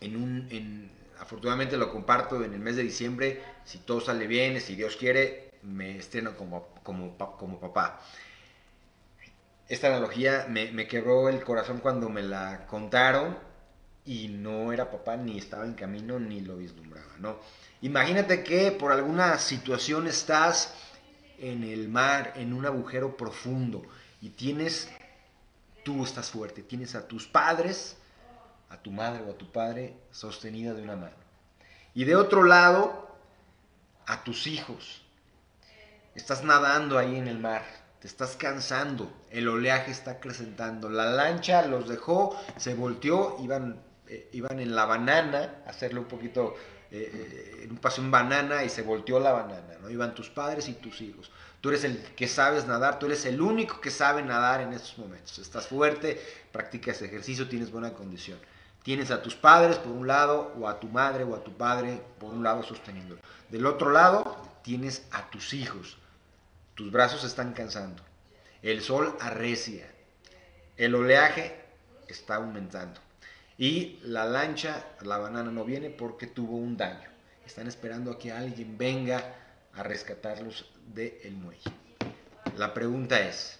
en un, afortunadamente lo comparto en el mes de diciembre, si todo sale bien, si Dios quiere, me estreno como, como, como papá. esta analogía me, me quebró el corazón cuando me la contaron y no era papá ni estaba en camino ni lo vislumbraba, ¿no? Imagínate que por alguna situación estás en el mar, en un agujero profundo y tienes, tú estás fuerte, tienes a tus padres, a tu madre o a tu padre sostenida de una mano. Y de otro lado, a tus hijos. Estás nadando ahí en el mar, te estás cansando, el oleaje está acrecentando, la lancha los dejó, se volteó, iban, eh, iban en la banana, hacerle un poquito, eh, eh, un en banana y se volteó la banana, ¿no? Iban tus padres y tus hijos. Tú eres el que sabes nadar, tú eres el único que sabe nadar en estos momentos. Estás fuerte, practicas ejercicio, tienes buena condición. Tienes a tus padres por un lado, o a tu madre o a tu padre por un lado sosteniendo. Del otro lado, tienes a tus hijos. Tus brazos están cansando. El sol arrecia. El oleaje está aumentando. Y la lancha, la banana no viene porque tuvo un daño. Están esperando a que alguien venga a rescatarlos del muelle. La pregunta es,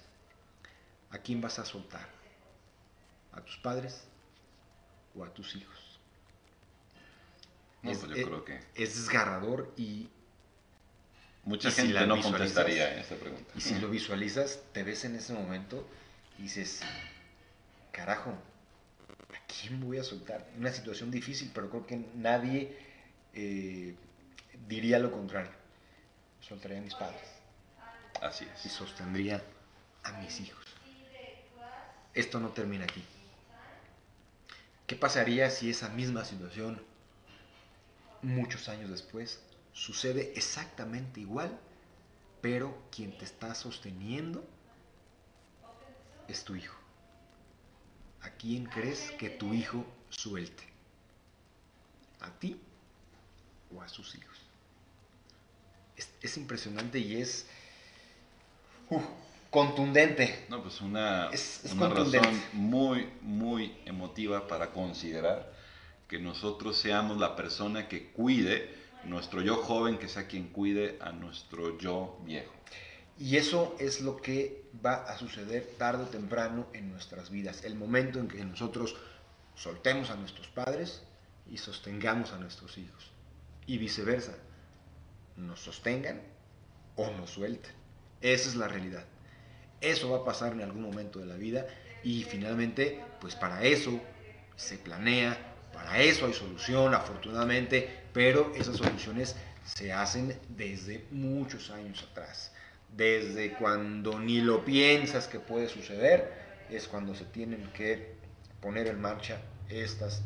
¿a quién vas a soltar? ¿A tus padres o a tus hijos? No, es, pues yo es- creo que es desgarrador y, mucha si gente no contestaría esta pregunta. y si lo visualizas, te ves en ese momento y dices, carajo, ¿a quién voy a soltar? Una situación difícil, pero creo que nadie eh, diría lo contrario. Soltaría a mis padres. Así y es. sostendría a mis hijos. Esto no termina aquí. ¿Qué pasaría si esa misma situación, muchos años después, sucede exactamente igual, pero quien te está sosteniendo es tu hijo? ¿A quién crees que tu hijo suelte? ¿A ti o a sus hijos? Es, es impresionante y es contundente. No, pues una, Es- es una razón muy, muy emotiva para considerar que nosotros seamos la persona que cuide, nuestro yo joven que sea quien cuide a nuestro yo viejo. Y eso es lo que va a suceder tarde o temprano en nuestras vidas. El momento en que nosotros soltemos a nuestros padres y sostengamos a nuestros hijos. Y viceversa. Nos sostengan o nos suelten. Esa es la realidad. Eso va a pasar en algún momento de la vida y finalmente, pues para eso se planea, para eso hay solución, afortunadamente, pero esas soluciones se hacen desde muchos años atrás. Desde cuando ni lo piensas que puede suceder, es cuando se tienen que poner en marcha estas,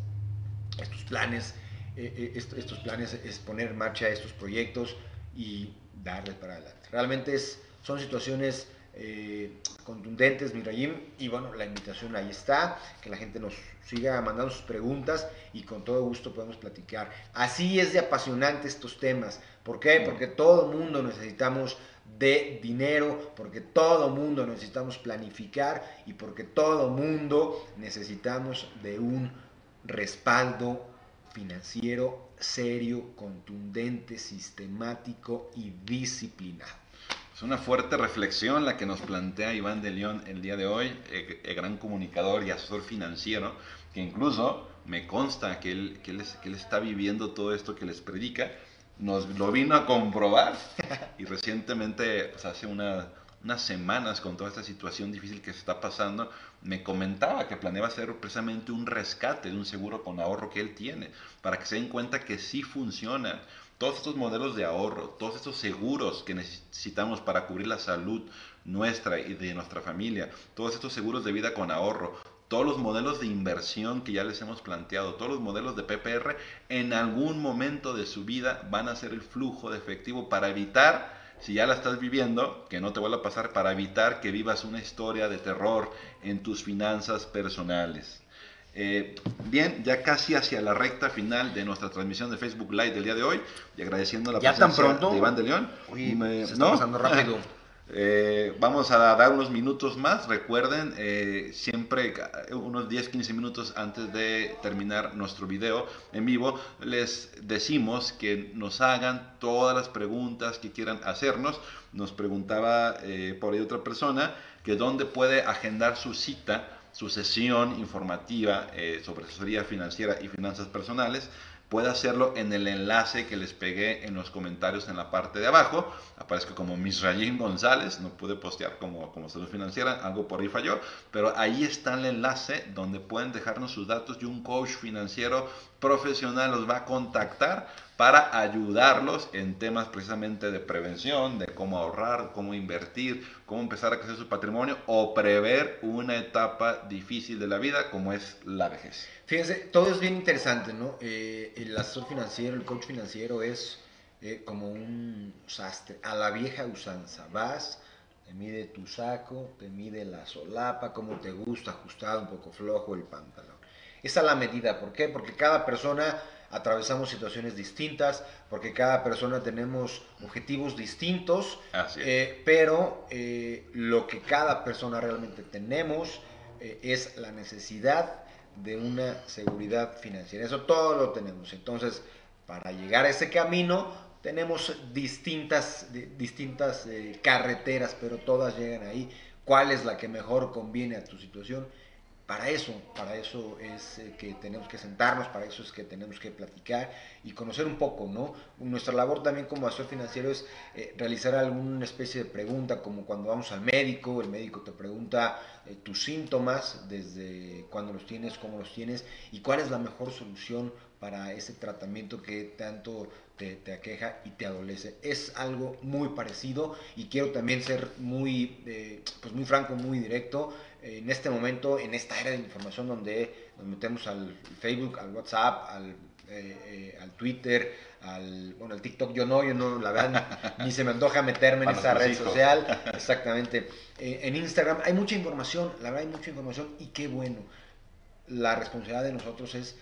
estos planes, eh, eh, est- estos planes, es poner en marcha estos proyectos y darle para adelante. Realmente son situaciones eh, contundentes, Mirayim, y bueno, la invitación ahí está, que la gente nos siga mandando sus preguntas y con todo gusto podemos platicar. Así es de apasionante estos temas. ¿Por qué? Porque todo mundo necesitamos de dinero, porque todo mundo necesitamos planificar y porque todo mundo necesitamos de un respaldo financiero serio, contundente, sistemático y disciplinado. Es una fuerte reflexión la que nos plantea Iván de León el día de hoy, el, el gran comunicador y asesor financiero, que incluso me consta que él, que, él que él está viviendo todo esto que les predica, nos lo vino a comprobar y recientemente, hace una- unas semanas con toda esta situación difícil que se está pasando, me comentaba que planeaba hacer precisamente un rescate de un seguro con ahorro que él tiene, para que se den cuenta que sí funcionan. Todos estos modelos de ahorro, todos estos seguros que necesitamos para cubrir la salud nuestra y de nuestra familia, todos estos seguros de vida con ahorro, todos los modelos de inversión que ya les hemos planteado, todos los modelos de PPR, en algún momento de su vida van a ser el flujo de efectivo para evitar, si ya la estás viviendo, que no te vuelva a pasar, para evitar que vivas una historia de terror en tus finanzas personales. Eh, bien, ya casi hacia la recta final de nuestra transmisión de Facebook Live del día de hoy, y agradeciendo la ¿Ya tan presencia pronto? de Iván de León. Uy, Me- se está ¿no? pasando rápido. Eh, vamos a dar unos minutos más. Recuerden, eh, siempre unos 10-15 minutos antes de terminar nuestro video en vivo, les decimos que nos hagan todas las preguntas que quieran hacernos. Nos preguntaba eh, por ahí otra persona que dónde puede agendar su cita, su sesión informativa sobre asesoría financiera y finanzas personales puede hacerlo en el enlace que les pegué en los comentarios en la parte de abajo. Aparezco como Misrayim González, no pude postear como, como salud financiera, algo por ahí falló, pero ahí está el enlace donde pueden dejarnos sus datos y un coach financiero profesional los va a contactar para ayudarlos en temas precisamente de prevención, de cómo ahorrar, cómo invertir, cómo empezar a crecer su patrimonio o prever una etapa difícil de la vida como es la vejez. Fíjense, todo es bien interesante, ¿no? Eh, el asesor financiero, el coach financiero es eh, como un sastre, a la vieja usanza. Vas, te mide tu saco, te mide la solapa, cómo te gusta, ajustado, un poco flojo el pantalón. Esa es la medida, ¿por qué? Porque cada persona atravesamos situaciones distintas, porque cada persona tenemos objetivos distintos, eh, pero eh, lo que cada persona realmente tenemos eh, es la necesidad de una seguridad financiera. Eso todo lo tenemos. Entonces, para llegar a ese camino, tenemos distintas, distintas carreteras, pero todas llegan ahí. ¿Cuál es la que mejor conviene a tu situación? Para eso, para eso es eh, que tenemos que sentarnos, para eso es que tenemos que platicar y conocer un poco, ¿no? Nuestra labor también como asesor financiero es eh, realizar alguna especie de pregunta, como cuando vamos al médico, el médico te pregunta eh, tus síntomas, desde cuándo los tienes, cómo los tienes y cuál es la mejor solución para ese tratamiento que tanto te, te, aqueja y te adolece. Es algo muy parecido y quiero también ser muy, pues muy franco, muy directo en este momento, en esta era de información donde nos metemos al Facebook, al WhatsApp, al, eh, eh, al Twitter, al, bueno, al TikTok, yo no, yo no, la verdad, ni, se me antoja meterme en esa red social, exactamente. Eh, en Instagram hay mucha información, la verdad hay mucha información y qué bueno. La responsabilidad de nosotros es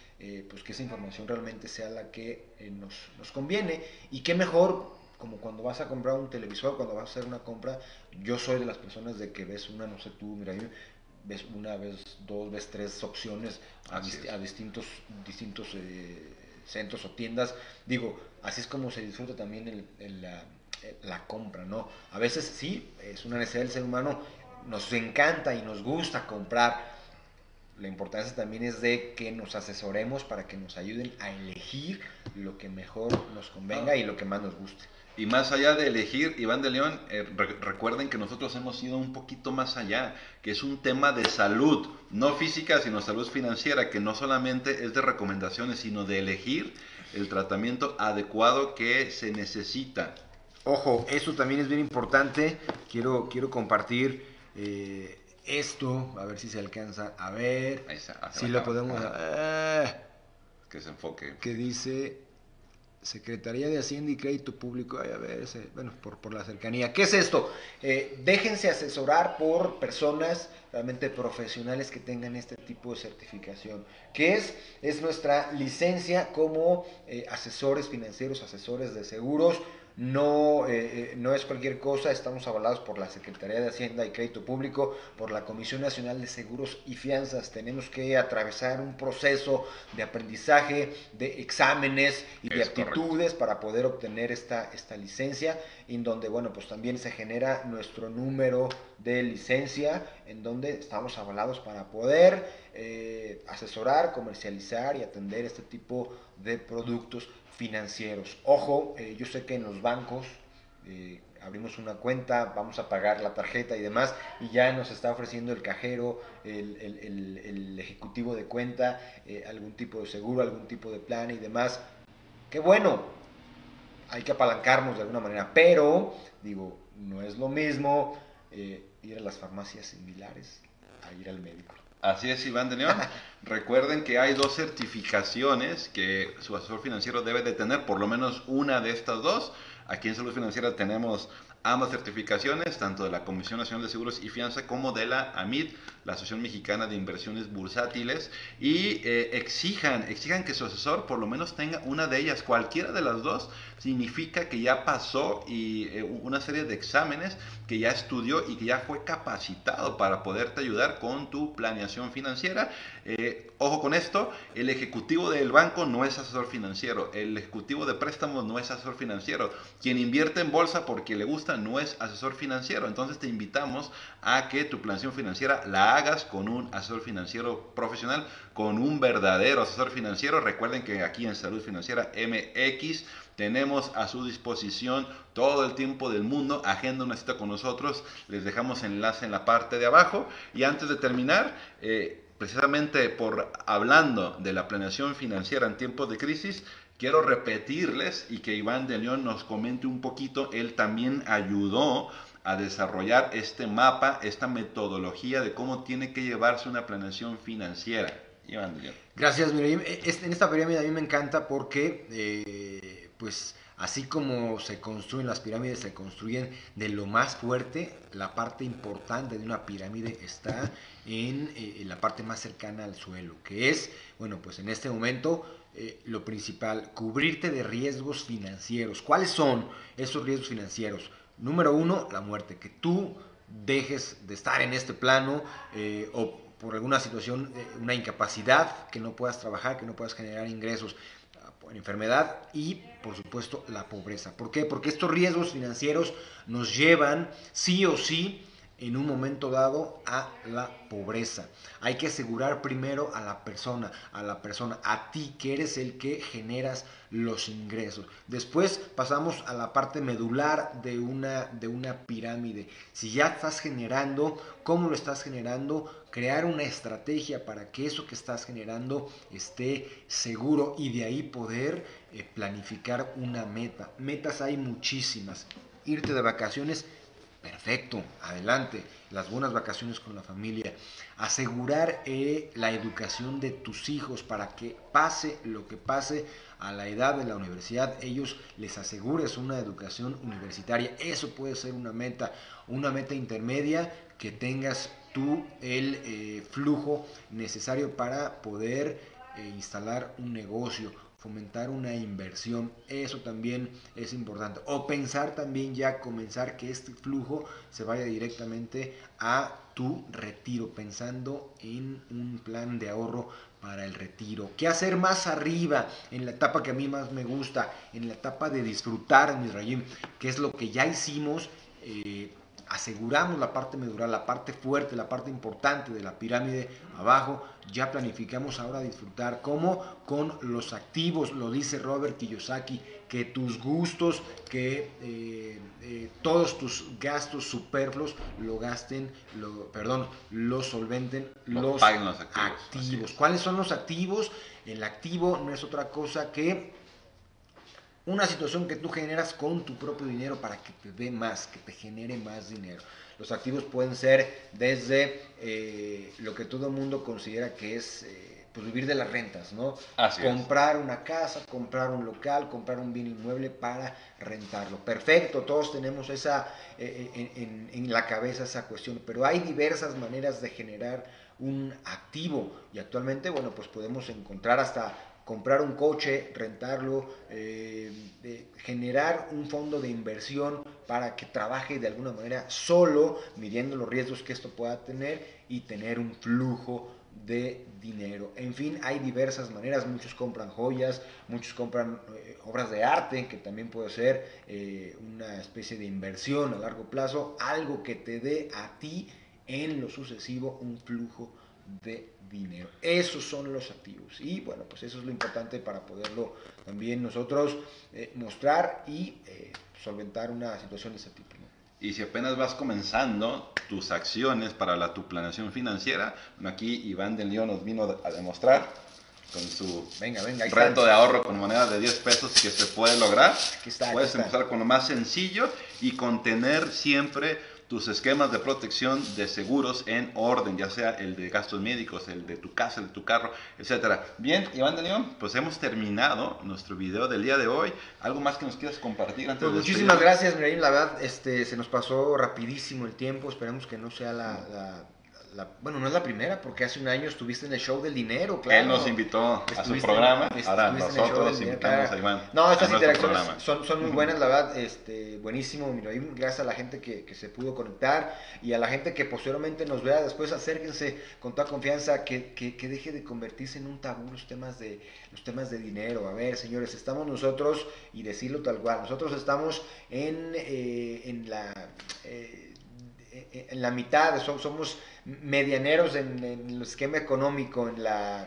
pues que esa información realmente sea la que nos, nos conviene. Y qué mejor como cuando vas a comprar un televisor, cuando vas a hacer una compra, yo soy de las personas de que ves una, no sé tú, mira, ves una, vez dos, ves tres opciones a, distintos, distintos eh, centros o tiendas. Digo, así es como se disfruta también la, la, compra, ¿no? A veces sí, es una necesidad del ser humano, nos encanta y nos gusta comprar. La importancia también es de que nos asesoremos para que nos ayuden a elegir lo que mejor nos convenga y lo que más nos guste. Y más allá de elegir Iván de León, eh, recuerden que nosotros hemos ido un poquito más allá, que es un tema de salud, no física, sino salud financiera, que no solamente es de recomendaciones, sino de elegir el tratamiento adecuado que se necesita. Ojo, eso también es bien importante. Quiero, quiero compartir eh, esto, a ver si se alcanza a ver. si lo podemos... Eh, que se enfoque. Que dice Secretaría de Hacienda y Crédito Público, a ver, bueno, por, por, la cercanía. ¿Qué es esto? Eh, déjense asesorar por personas realmente profesionales que tengan este tipo de certificación. ¿Qué es? Es nuestra licencia como eh, asesores financieros, asesores de seguros, no, eh, eh, no es cualquier cosa, estamos avalados por la Secretaría de Hacienda y Crédito Público, por la Comisión Nacional de Seguros y Fianzas. Tenemos que atravesar un proceso de aprendizaje, de exámenes y de aptitudes para poder obtener esta, esta licencia, en donde, bueno, pues también se genera nuestro número de licencia, en donde estamos avalados para poder eh, asesorar, comercializar y atender este tipo de productos financieros. Ojo, eh, yo sé que en los bancos eh, abrimos una cuenta, vamos a pagar la tarjeta y demás, y ya nos está ofreciendo el cajero, el, ejecutivo de cuenta, eh, algún tipo de seguro, algún tipo de plan y demás. Qué bueno, hay que apalancarnos de alguna manera, pero digo, no es lo mismo ir a las farmacias similares a ir al médico. Así es, Iván de León. Recuerden que hay dos certificaciones que su asesor financiero debe de tener, por lo menos una de estas dos. Aquí en Salud Financiera tenemos ambas certificaciones, tanto de la Comisión Nacional de Seguros y Fianza como de la AMID, la Asociación Mexicana de Inversiones Bursátiles, y eh, exijan, exijan que su asesor por lo menos tenga una de ellas. Cualquiera de las dos significa que ya pasó y eh, una serie de exámenes que ya estudió y que ya fue capacitado para poderte ayudar con tu planeación financiera. Eh, ojo con esto, el ejecutivo del banco no es asesor financiero, el ejecutivo de préstamos no es asesor financiero, quien invierte en bolsa porque le gusta no es asesor financiero. Entonces te invitamos a que tu planeación financiera la hagas con un asesor financiero profesional, con un verdadero asesor financiero. Recuerden que aquí en Salud Financiera MX tenemos a su disposición todo el tiempo del mundo. Agenda una cita con nosotros. Les dejamos enlace en la parte de abajo. Y antes de terminar, eh, precisamente por hablando de la planeación financiera en tiempos de crisis, quiero repetirles y que Iván de León nos comente un poquito. Él también ayudó a desarrollar este mapa, esta metodología de cómo tiene que llevarse una planeación financiera. Iván de León. Gracias, Miriam. E, en esta pirámide a mí me encanta porque eh, pues así como se construyen las pirámides, se construyen de lo más fuerte, la parte importante de una pirámide está en, eh, la parte más cercana al suelo, que es, bueno, pues en este momento eh, lo principal, cubrirte de riesgos financieros. ¿Cuáles son esos riesgos financieros? Número uno, la muerte, que tú dejes de estar en este plano eh, o por alguna situación, una incapacidad, que no puedas trabajar, que no puedas generar ingresos enfermedad y, por supuesto, la pobreza. ¿Por qué? Porque estos riesgos financieros nos llevan sí o sí en un momento dado a la pobreza. Hay que asegurar primero a la persona, a la persona, a ti que eres el que generas los ingresos. Después pasamos a la parte medular de una, de una pirámide. Si ya estás generando, ¿cómo lo estás generando? Crear una estrategia para que eso que estás generando esté seguro y de ahí poder eh, planificar una meta. Metas hay muchísimas. Irte de vacaciones Perfecto, adelante. Las buenas vacaciones con la familia. Asegurar eh, la educación de tus hijos para que pase lo que pase a la edad de la universidad, ellos les asegures una educación universitaria. Eso puede ser una meta, una meta intermedia que tengas tú el eh, flujo necesario para poder eh, instalar un negocio fomentar una inversión, eso también es importante. O pensar también ya comenzar que este flujo se vaya directamente a tu retiro, pensando en un plan de ahorro para el retiro. ¿Qué hacer más arriba en la etapa que a mí más me gusta, en la etapa de disfrutar, mi rayim, que es lo que ya hicimos? Eh, aseguramos la parte medular, la parte fuerte, la parte importante de la pirámide abajo, ya planificamos ahora disfrutar, como con los activos, lo dice Robert Kiyosaki, que tus gustos, que eh, eh, todos tus gastos superfluos lo gasten, lo, perdón, lo solventen los, activos. ¿Cuáles son los activos? El activo no es otra cosa que una situación que tú generas con tu propio dinero para que te dé más, que te genere más dinero. Los activos pueden ser desde eh, lo que todo el mundo considera que es eh, pues vivir de las rentas, ¿no? comprar una casa, comprar un local, comprar un bien inmueble para rentarlo. Perfecto, todos tenemos esa eh, en, en la cabeza esa cuestión, pero hay diversas maneras de generar un activo y actualmente, bueno, pues podemos encontrar hasta comprar un coche, rentarlo, eh, generar un fondo de inversión para que trabaje de alguna manera solo, midiendo los riesgos que esto pueda tener y tener un flujo de dinero. En fin, hay diversas maneras, muchos compran joyas, muchos compran eh, obras de arte, que también puede ser eh, una especie de inversión a largo plazo, algo que te dé a ti en lo sucesivo un flujo de dinero. Esos son los activos. Y bueno, pues eso es lo importante para poderlo también nosotros eh, mostrar y eh, solventar una situación de ese tipo. Y si apenas vas comenzando tus acciones para la, tu planeación financiera, aquí Iván de León nos vino a demostrar con su venga, venga, reto de ahorro con moneda de 10 pesos que se puede lograr. Puedes empezar con lo más sencillo y contener siempre tus esquemas de protección de seguros en orden, ya sea el de gastos médicos, el de tu casa, el de tu carro, etcétera. Bien, Iván de León, pues hemos terminado nuestro video del día de hoy. ¿Algo más que nos quieras compartir antes pues Muchísimas gracias, Miraim. La verdad, este, se nos pasó rapidísimo el tiempo. Esperemos que no sea la, bueno, no es la primera, porque hace un año estuviste en el show del dinero, claro. Él nos invitó a su programa, ahora nosotros invitamos a Iván. No, estas interacciones son, son muy buenas, la verdad, este, buenísimo, gracias a la gente que, que, se pudo conectar y a la gente que posteriormente nos vea después, acérquense con toda confianza, que, que, que deje de convertirse en un tabú los temas de, los temas de dinero. A ver, señores, estamos nosotros, y decirlo tal cual, nosotros estamos en, eh, en la... Eh, en la mitad, somos medianeros en, el esquema económico, en la...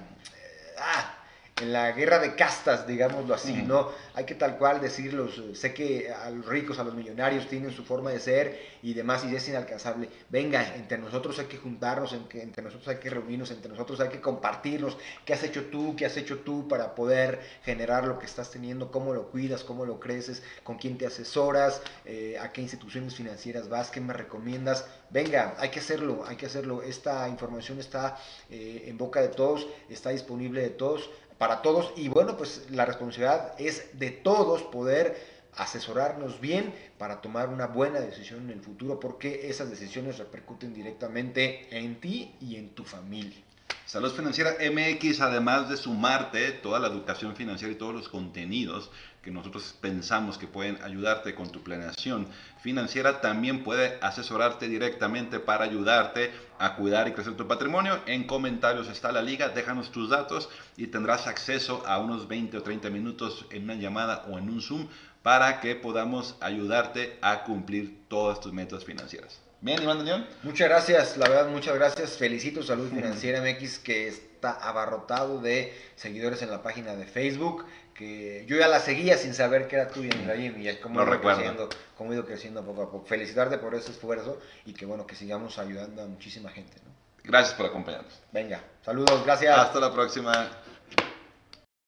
Ah, en la guerra de castas, digámoslo así, ¿no? Hay que tal cual decirlos, sé que a los ricos, a los millonarios tienen su forma de ser y demás y es inalcanzable. Venga, entre nosotros hay que juntarnos, entre nosotros hay que reunirnos, entre nosotros hay que compartirnos, qué has hecho tú, qué has hecho tú para poder generar lo que estás teniendo, cómo lo cuidas, cómo lo creces, con quién te asesoras, eh, a qué instituciones financieras vas, qué me recomiendas. Venga, hay que hacerlo, hay que hacerlo. Esta información está eh, en boca de todos, está disponible de todos para todos y bueno, pues la responsabilidad es de todos poder asesorarnos bien para tomar una buena decisión en el futuro porque esas decisiones repercuten directamente en ti y en tu familia. Salud Financiera MX, además de sumarte toda la educación financiera y todos los contenidos que nosotros pensamos que pueden ayudarte con tu planeación financiera, también puede asesorarte directamente para ayudarte a cuidar y crecer tu patrimonio. En comentarios está la liga, déjanos tus datos y tendrás acceso a unos 20 o 30 minutos en una llamada o en un Zoom para que podamos ayudarte a cumplir todas tus metas financieras. Bien, Iván Daniel. Muchas gracias, la verdad, muchas gracias. Felicito Salud Financiera MX que está abarrotado de seguidores en la página de Facebook que yo ya la seguía sin saber que era tuya, Ibrahim, y cómo, ido creciendo, cómo ido creciendo poco a poco. Felicitarte por ese esfuerzo y que bueno, que sigamos ayudando a muchísima gente. ¿no? Gracias por acompañarnos. Venga, saludos, gracias. Hasta la próxima.